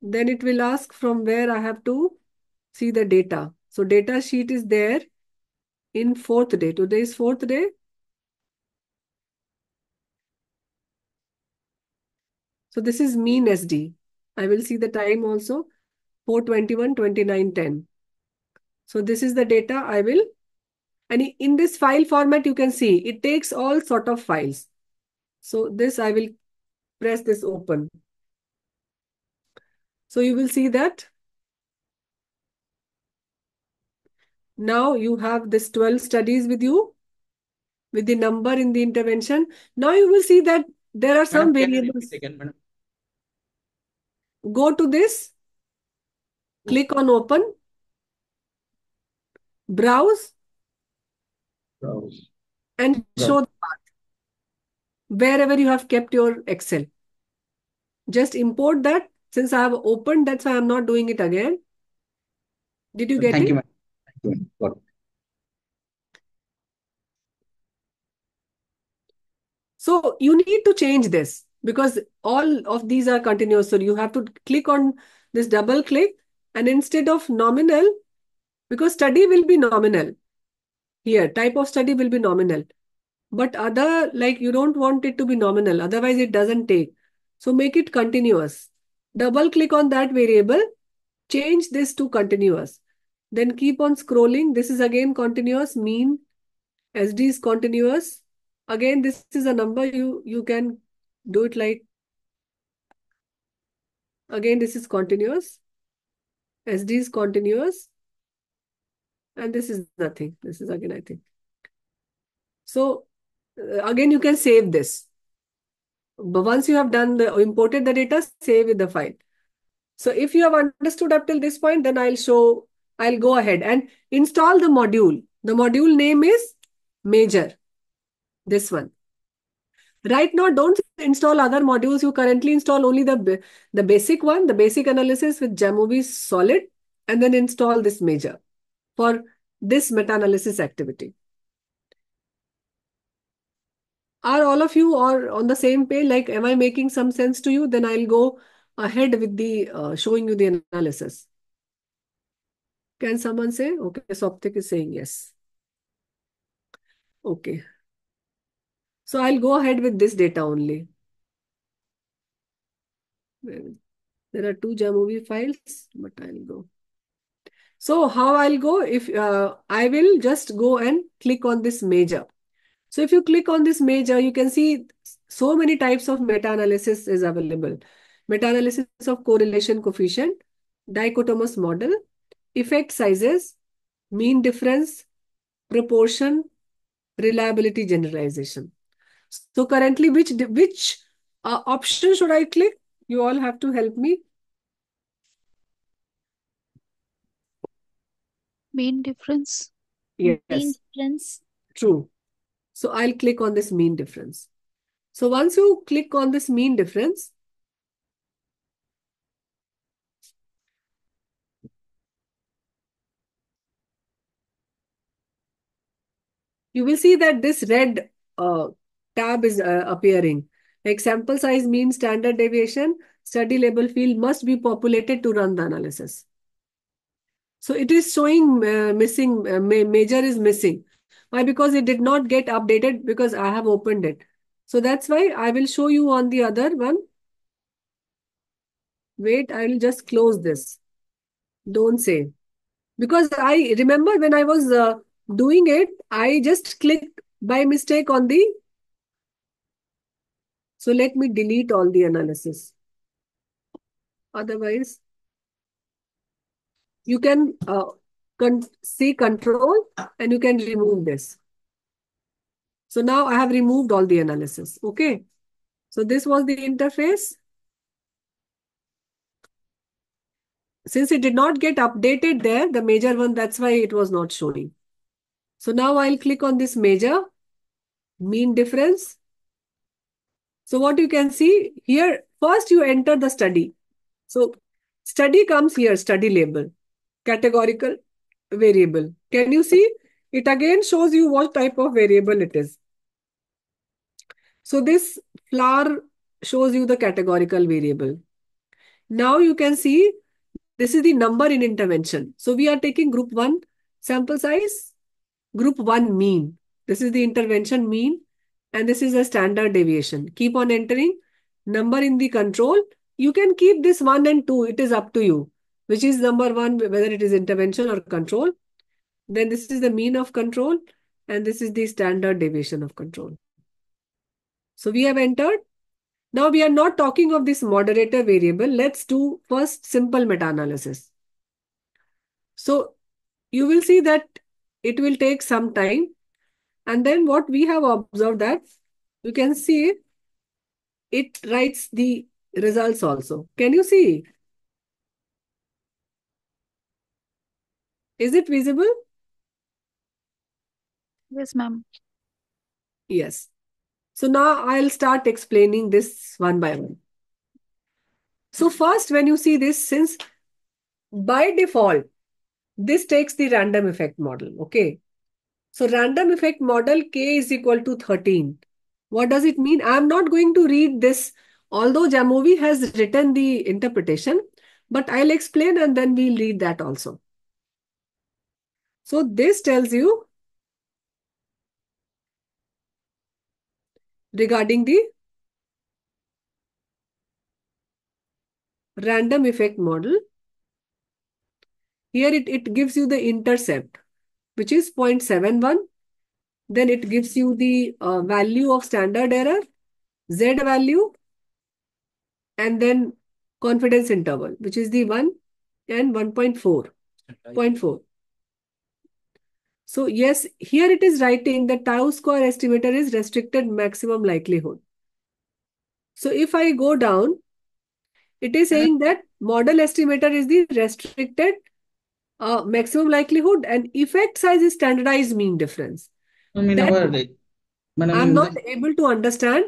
then it will ask from where I have to see the data. So data sheet is there in fourth day. Today is fourth day. So this is mean SD. I will see the time also. 421, 29, 10. So this is the data I will. And in this file format, you can see it takes all sort of files. So this I will press this open. So you will see that Now you have this 12 studies with you with the number in the intervention. Now you will see that there are some Madam, can you variables. again? Go to this, click on open, browse, Browse. and Browse. show the path wherever you have kept your Excel. Just import that. Since I have opened, that's why I'm not doing it again. Did you get Thank it? you. Thank you, ma'am. It. So you need to change this because all of these are continuous. So you have to click on this double click and instead of nominal, because study will be nominal here, type of study will be nominal. But other, like you don't want it to be nominal, otherwise it doesn't take. So make it continuous. Double click on that variable, change this to continuous. Then keep on scrolling. This is again continuous, mean, SD is continuous. Again, this is a number you, you can do it like, again, this is continuous. SD is continuous. And this is nothing. This is again, I think. So uh, again, you can save this. But once you have done the imported the data, save with the file. So if you have understood up till this point, then I'll show, I'll go ahead and install the module. The module name is major. This one. Right now, don't install other modules. You currently install only the, the basic one, the basic analysis with Jamovi solid, and then install this major for this meta-analysis activity. Are all of you or on the same page? Like, am I making some sense to you? Then I'll go ahead with the uh, showing you the analysis. Can someone say? Okay, Soptik is saying yes. Okay. So I'll go ahead with this data only. There are two Jamovi files, but I'll go. So how I'll go? If uh, I will just go and click on this major. So if you click on this major, you can see so many types of meta-analysis is available. Meta-analysis of correlation coefficient, dichotomous model, effect sizes, mean difference, proportion, reliability generalization. So currently, which which uh, option should I click? You all have to help me. Mean difference. Yes, Mean difference. true. So I'll click on this mean difference. So once you click on this mean difference, you will see that this red uh, tab is uh, appearing. Like sample size mean standard deviation, study label field must be populated to run the analysis. So it is showing uh, missing, uh, ma major is missing. Why? Because it did not get updated because I have opened it. So that's why I will show you on the other one. Wait, I will just close this. Don't say. Because I remember when I was uh, doing it, I just clicked by mistake on the. So let me delete all the analysis. Otherwise, you can uh, con see control and you can remove this. So now I have removed all the analysis. Okay. So this was the interface. Since it did not get updated there, the major one, that's why it was not showing. So now I'll click on this major, mean difference. So what you can see here, first you enter the study. So study comes here, study label, categorical variable. Can you see? It again shows you what type of variable it is. So this flower shows you the categorical variable. Now you can see this is the number in intervention. So we are taking group 1 sample size, group 1 mean. This is the intervention mean and this is a standard deviation. Keep on entering number in the control. You can keep this 1 and 2. It is up to you. Which is number 1, whether it is intervention or control. Then this is the mean of control and this is the standard deviation of control. So we have entered. Now we are not talking of this moderator variable. Let's do first simple meta-analysis. So you will see that it will take some time. And then what we have observed that you can see it writes the results also. Can you see? Is it visible? Yes, ma'am. Yes. So now I'll start explaining this one by one. So first, when you see this, since by default, this takes the random effect model, okay? So random effect model K is equal to 13. What does it mean? I'm not going to read this, although Jamovi has written the interpretation, but I'll explain and then we'll read that also. So this tells you regarding the random effect model. Here it, it gives you the intercept, which is 0.71. Then it gives you the uh, value of standard error, Z value, and then confidence interval, which is the 1 and 1.4, 0.4. So yes, here it is writing the tau square estimator is restricted maximum likelihood. So if I go down, it is saying that model estimator is the restricted uh, maximum likelihood and effect size is standardized mean difference. That I'm not able to understand.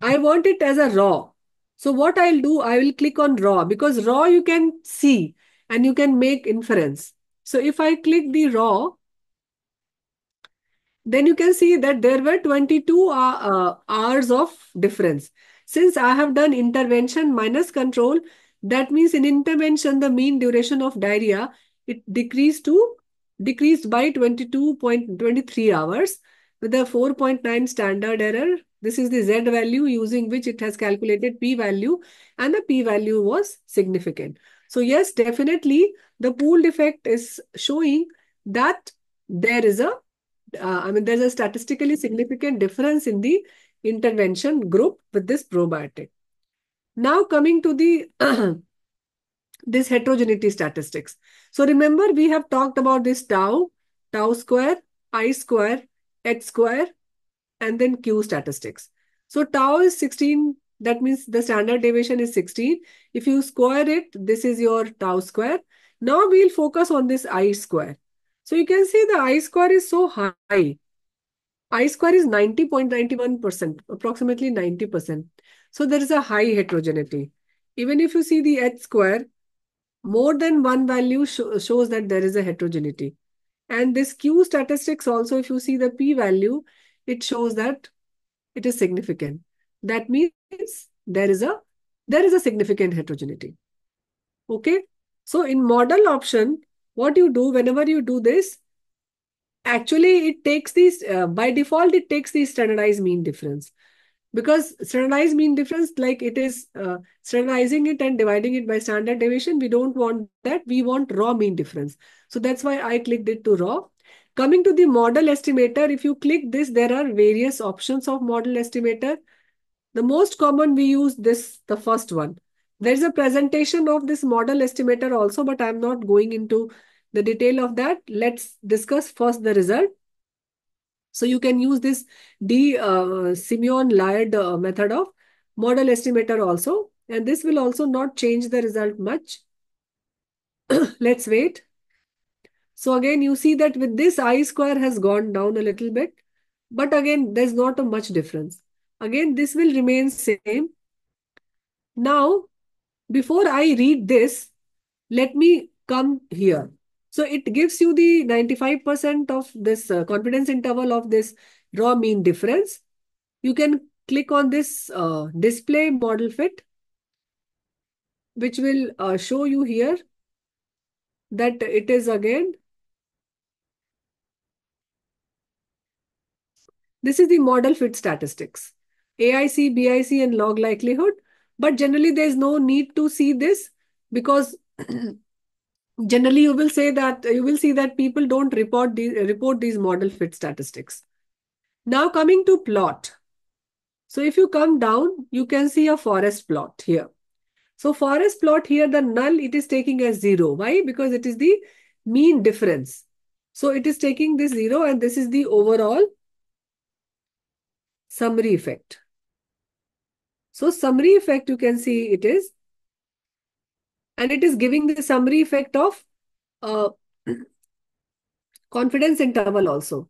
I want it as a raw. So what I'll do, I will click on raw because raw you can see and you can make inference. So if I click the raw, then you can see that there were 22 uh, uh, hours of difference. Since I have done intervention minus control, that means in intervention, the mean duration of diarrhea, it decreased to decreased by 22.23 hours with a 4.9 standard error. This is the Z value using which it has calculated P value and the P value was significant. So yes, definitely the pooled effect is showing that there is a uh, I mean, there's a statistically significant difference in the intervention group with this probiotic. Now coming to the this heterogeneity statistics. So remember we have talked about this tau, tau square, I square, H square, and then Q statistics. So tau is 16, that means the standard deviation is 16. If you square it, this is your tau square. Now we'll focus on this I square. So you can see the I square is so high. I square is 90.91%, approximately 90%. So there is a high heterogeneity. Even if you see the H square, more than one value sh shows that there is a heterogeneity. And this Q statistics also, if you see the P value, it shows that it is significant. That means there is a there is a significant heterogeneity. Okay. So in model option, what you do whenever you do this, actually it takes these, uh, by default, it takes the standardized mean difference. Because standardized mean difference, like it is uh, standardizing it and dividing it by standard deviation, we don't want that. We want raw mean difference. So that's why I clicked it to raw. Coming to the model estimator, if you click this, there are various options of model estimator. The most common we use this, the first one. There's a presentation of this model estimator also, but I'm not going into the detail of that. Let's discuss first the result. So you can use this D uh, Simeon Laird uh, method of model estimator also. And this will also not change the result much. Let's wait. So again, you see that with this I square has gone down a little bit. But again, there's not a much difference. Again, this will remain same. Now, before I read this, let me come here. So it gives you the 95% of this uh, confidence interval of this raw mean difference. You can click on this uh, display model fit, which will uh, show you here that it is again. This is the model fit statistics, AIC, BIC, and log likelihood. But generally, there is no need to see this because generally you will say that you will see that people don't report these report these model fit statistics. Now coming to plot. So if you come down, you can see a forest plot here. So forest plot here, the null, it is taking as zero. Why? Because it is the mean difference. So it is taking this zero and this is the overall summary effect. So summary effect, you can see it is, and it is giving the summary effect of uh, confidence interval also.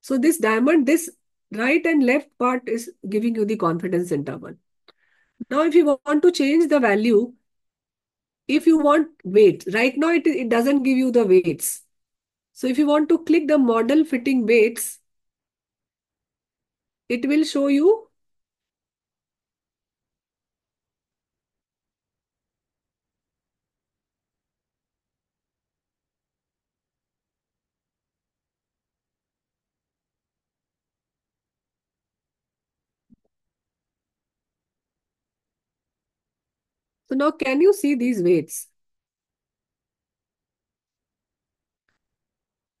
So this diamond, this right and left part is giving you the confidence interval. Now, if you want to change the value, if you want weight, right now it, it doesn't give you the weights. So if you want to click the model fitting weights, it will show you So now can you see these weights?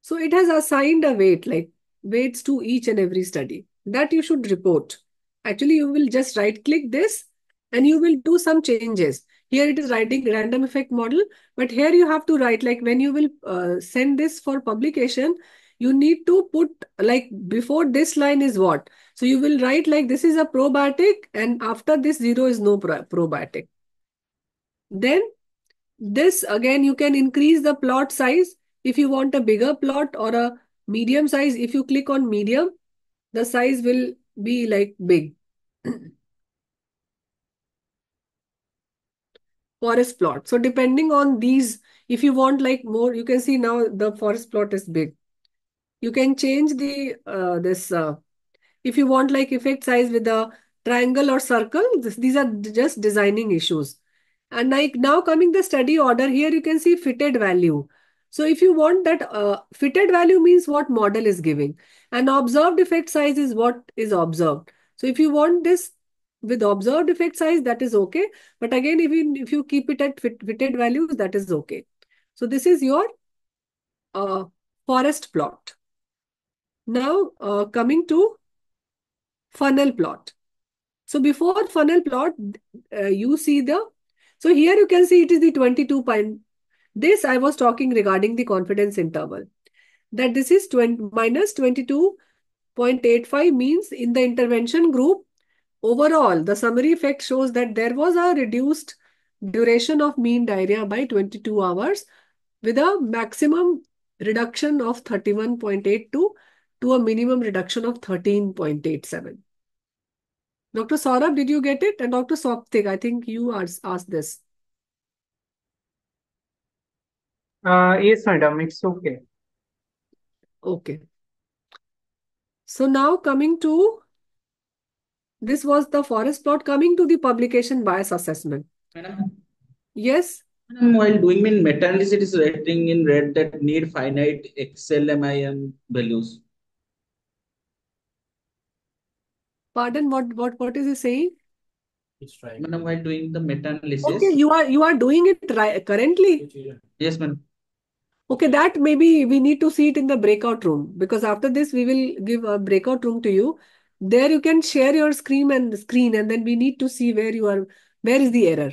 So it has assigned a weight, like weights to each and every study that you should report. Actually, you will just right click this and you will do some changes. Here it is writing random effect model, but here you have to write like when you will uh, send this for publication, you need to put like before this line is what. So you will write like this is a probiotic and after this zero is no pro probiotic. Then this again, you can increase the plot size. If you want a bigger plot or a medium size, if you click on medium, the size will be like big. forest plot. So depending on these, if you want like more, you can see now the forest plot is big. You can change the uh, this uh, if you want like effect size with a triangle or circle. This, these are just designing issues. And like now coming the study order here, you can see fitted value. So if you want that uh, fitted value means what model is giving and observed effect size is what is observed. So if you want this with observed effect size, that is okay. But again, if you, if you keep it at fit, fitted values, that is okay. So this is your uh, forest plot. Now uh, coming to funnel plot. So before funnel plot, uh, you see the, so here you can see it is the 22 point. This I was talking regarding the confidence interval. That this is 20 minus 22.85 means in the intervention group, overall, the summary effect shows that there was a reduced duration of mean diarrhea by 22 hours with a maximum reduction of 31.82 to a minimum reduction of 13.87. Dr. Saurabh, did you get it? And Dr. Swaptik, I think you asked, asked this. Uh, yes, madam, it's okay. Okay. So now coming to, this was the forest plot, coming to the publication bias assessment. Madam, Yes, madam, while doing my meta-analysis, it is writing in red that need finite XLMIN values. Pardon, what, what, what is he saying? It's trying. Madam, while doing the meta-analysis, Okay, you are, you are doing it right currently? yes, madam. Okay, that maybe we need to see it in the breakout room because after this we will give a breakout room to you. There you can share your screen and screen and then we need to see where you are, where is the error.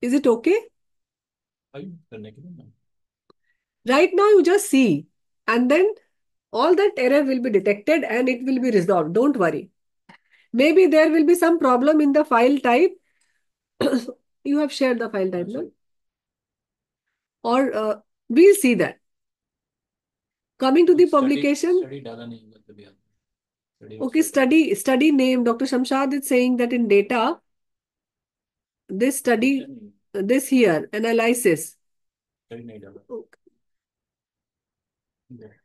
Is it okay? Are you connected? Right now you just see and then all that error will be detected and it will be resolved. Don't worry. Maybe there will be some problem in the file type. you have shared the file type, no? Or uh, we'll see that. Coming to the publication. Okay, study study name. Dr. Shamshad is saying that in data, this study, this here, analysis. Okay.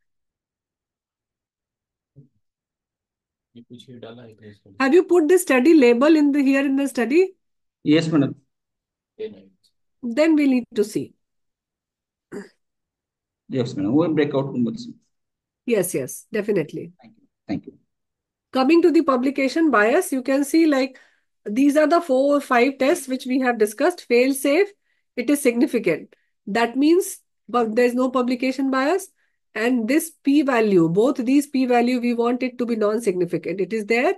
Have you put the study label in the here in the study? Yes, madam. Then we need to see. Yes, madam. We breakout room will see. Yes, yes, definitely. Thank you. Thank you. Coming to the publication bias, you can see like these are the four or five tests which we have discussed. Fail safe, it is significant. That means but there's no publication bias. And this p-value, both these p-value, we want it to be non-significant. It is there.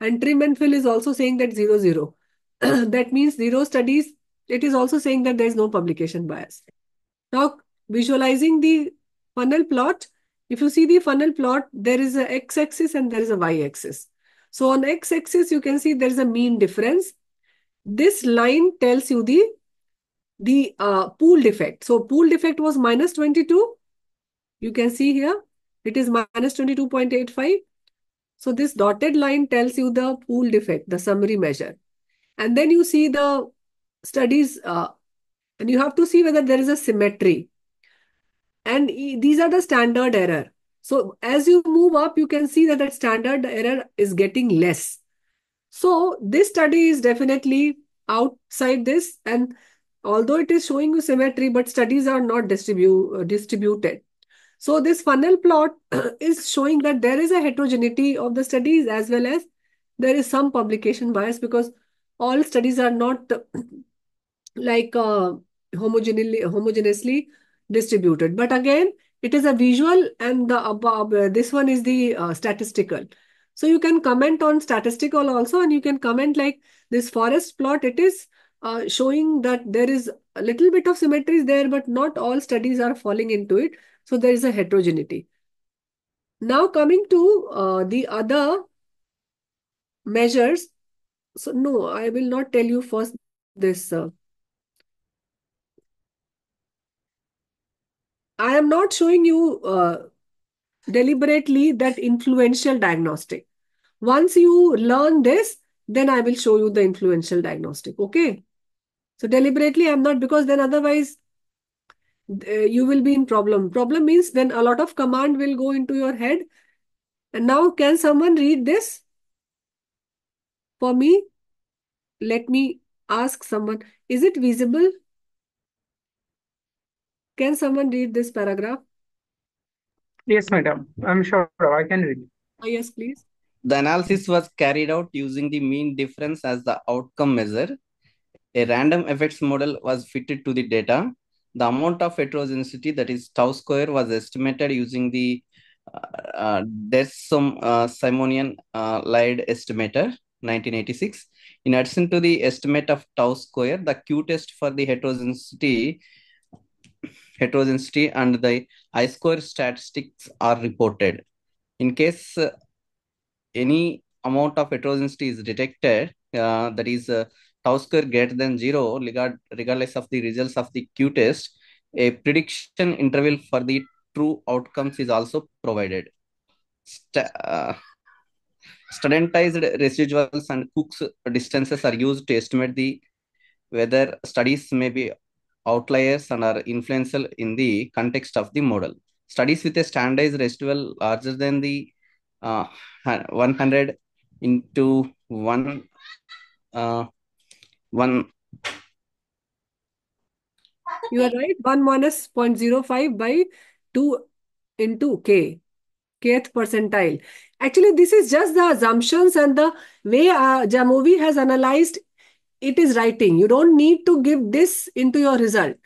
And trim and fill is also saying that zero, zero. that means zero studies it is also saying that there is no publication bias. Now, visualizing the funnel plot, if you see the funnel plot, there is a x-axis and there is a y-axis. So on x-axis, you can see there is a mean difference. This line tells you the the uh, pooled effect. So pooled effect was minus 22. You can see here, it is minus 22.85. So this dotted line tells you the pooled effect, the summary measure. And then you see the studies, uh, and you have to see whether there is a symmetry. And these are the standard error. So as you move up, you can see that that standard error is getting less. So this study is definitely outside this and although it is showing you symmetry, but studies are not distribu distributed. So this funnel plot is showing that there is a heterogeneity of the studies as well as there is some publication bias because all studies are not like uh, homogeneously, homogeneously distributed. But again, it is a visual and the above, uh, this one is the uh, statistical. So you can comment on statistical also and you can comment like this forest plot, it is uh, showing that there is a little bit of symmetries there, but not all studies are falling into it. So there is a heterogeneity. Now coming to uh, the other measures. So no, I will not tell you first this. Uh, I am not showing you uh, deliberately that influential diagnostic. Once you learn this, then I will show you the influential diagnostic. Okay. So deliberately, I'm not because then otherwise Uh, you will be in problem. Problem means then a lot of command will go into your head. And now can someone read this for me? Let me ask someone. Is it visible? Can someone read this paragraph? Yes, madam. I'm sure I can read. Oh, yes, please. The analysis was carried out using the mean difference as the outcome measure a random effects model was fitted to the data. The amount of heterogeneity, that is tau square, was estimated using the uh, uh, uh, Simonian uh, Laird estimator, 1986. In addition to the estimate of tau square, the Q-test for the heterogeneity, heterogeneity and the I-square statistics are reported. In case uh, any amount of heterogeneity is detected, uh, that is uh, tau square greater than zero, regard, regardless of the results of the Q test, a prediction interval for the true outcomes is also provided. St uh, standardized residuals and Cook's distances are used to estimate the whether studies may be outliers and are influential in the context of the model. Studies with a standardized residual larger than the uh, 100 into 1 uh, one. You are right. 1 minus 0.05 by 2 into k. Kth percentile. Actually this is just the assumptions and the way uh, Jamovi has analyzed it is writing. You don't need to give this into your result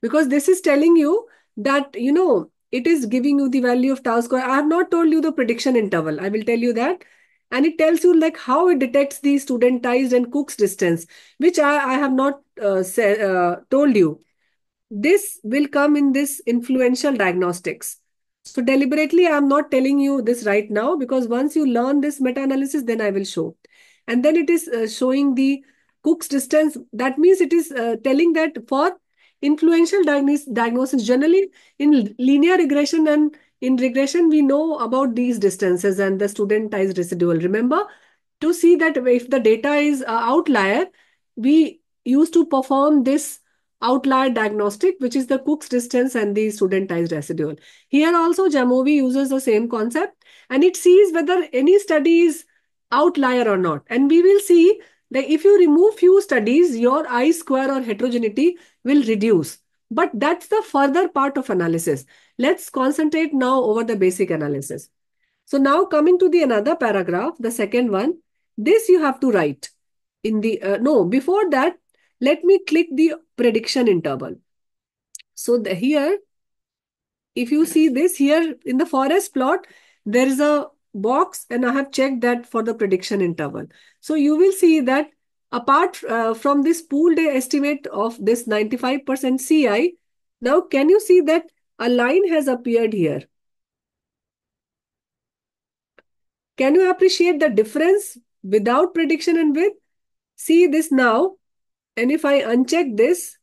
because this is telling you that you know it is giving you the value of tau square. I have not told you the prediction interval. I will tell you that and it tells you like how it detects the studentized and Cook's distance, which I, I have not uh, uh, told you. This will come in this influential diagnostics. So deliberately, I'm not telling you this right now because once you learn this meta-analysis, then I will show. And then it is uh, showing the Cook's distance. That means it is uh, telling that for influential diagnosis, diagnosis generally in linear regression and in regression, we know about these distances and the studentized residual. Remember, to see that if the data is uh, outlier, we used to perform this outlier diagnostic, which is the Cook's distance and the studentized residual. Here also, Jamovi uses the same concept and it sees whether any study is outlier or not. And we will see that if you remove few studies, your I square or heterogeneity will reduce. But that's the further part of analysis. Let's concentrate now over the basic analysis. So now coming to the another paragraph, the second one, this you have to write in the, uh, no, before that, let me click the prediction interval. So the, here, if you see this here in the forest plot, there is a box and I have checked that for the prediction interval. So you will see that apart uh, from this pooled estimate of this 95% CI, now can you see that a line has appeared here? Can you appreciate the difference without prediction and with? See this now. And if I uncheck this,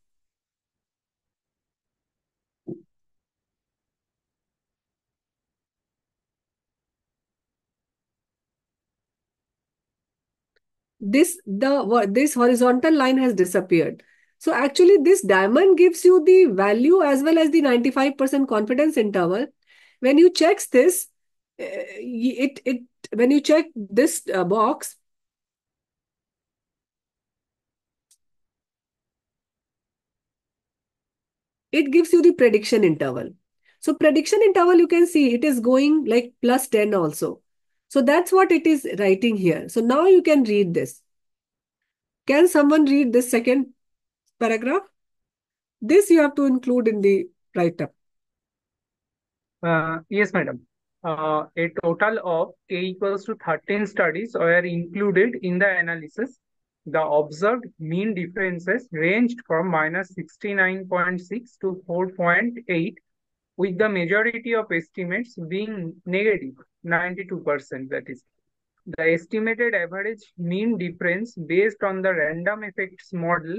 this the this horizontal line has disappeared. So actually this diamond gives you the value as well as the 95% confidence interval. When you check this, eh, it, it when you check this uh, box, it gives you the prediction interval. So prediction interval, you can see it is going like plus 10 also. So that's what it is writing here. So now you can read this. Can someone read this second paragraph? This you have to include in the write-up. Uh, yes, madam. Uh, a total of k equals to 13 studies were included in the analysis. The observed mean differences ranged from minus 69.6 to 4.8, with the majority of estimates being negative, 92%, that is. The estimated average mean difference based on the random effects model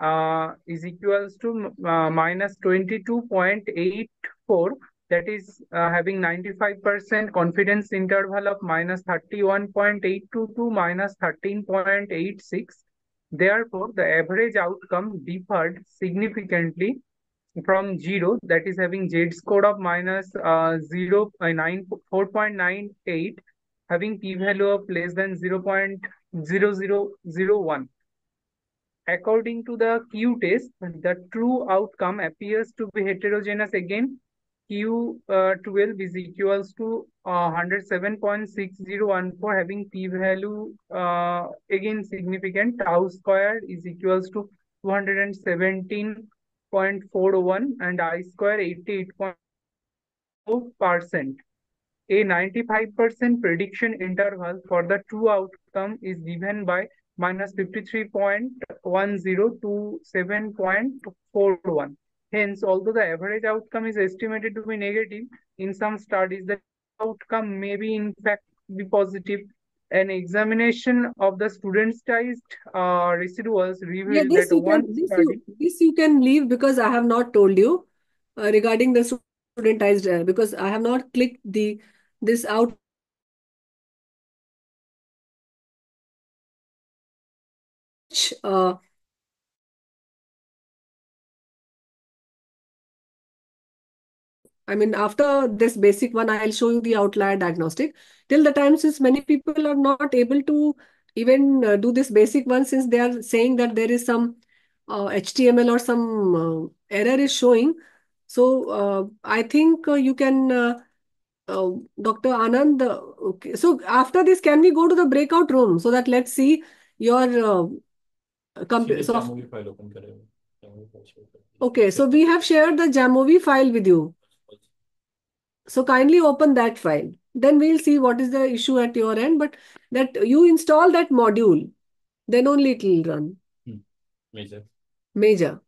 uh, is equals to uh, minus 22.84 that is uh, having 95% confidence interval of minus 31.82 to minus 13.86. Therefore, the average outcome differed significantly from zero, that is having Z score of minus, uh, 0, uh, 9, 4.98, having p-value of less than 0 0.0001. According to the Q test, the true outcome appears to be heterogeneous again Q12 uh, is equals to uh, 107.6014 having p-value uh, again significant tau squared is equals to 217.41 and I square 88.4 percent. A 95% prediction interval for the true outcome is given by minus 53.10 to 7.41. Hence, although the average outcome is estimated to be negative, in some studies the outcome may be in fact be positive. An examination of the studentized uh, residuals revealed yeah, that one can, this, study... you, this you can leave because I have not told you uh, regarding the studentized uh, because I have not clicked the this out uh, I mean, after this basic one, I'll show you the outlier diagnostic. Till the time, since many people are not able to even uh, do this basic one, since they are saying that there is some uh, HTML or some uh, error is showing. So uh, I think uh, you can, uh, Dr. Anand, okay. So after this, can we go to the breakout room so that let's see your okay, so we have shared the Jamovi file with you. So kindly open that file. Then we'll see what is the issue at your end. But that you install that module, then only it will run. Hmm. Major. Major.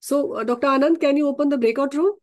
So, uh, Dr. Anand, can you open the breakout room?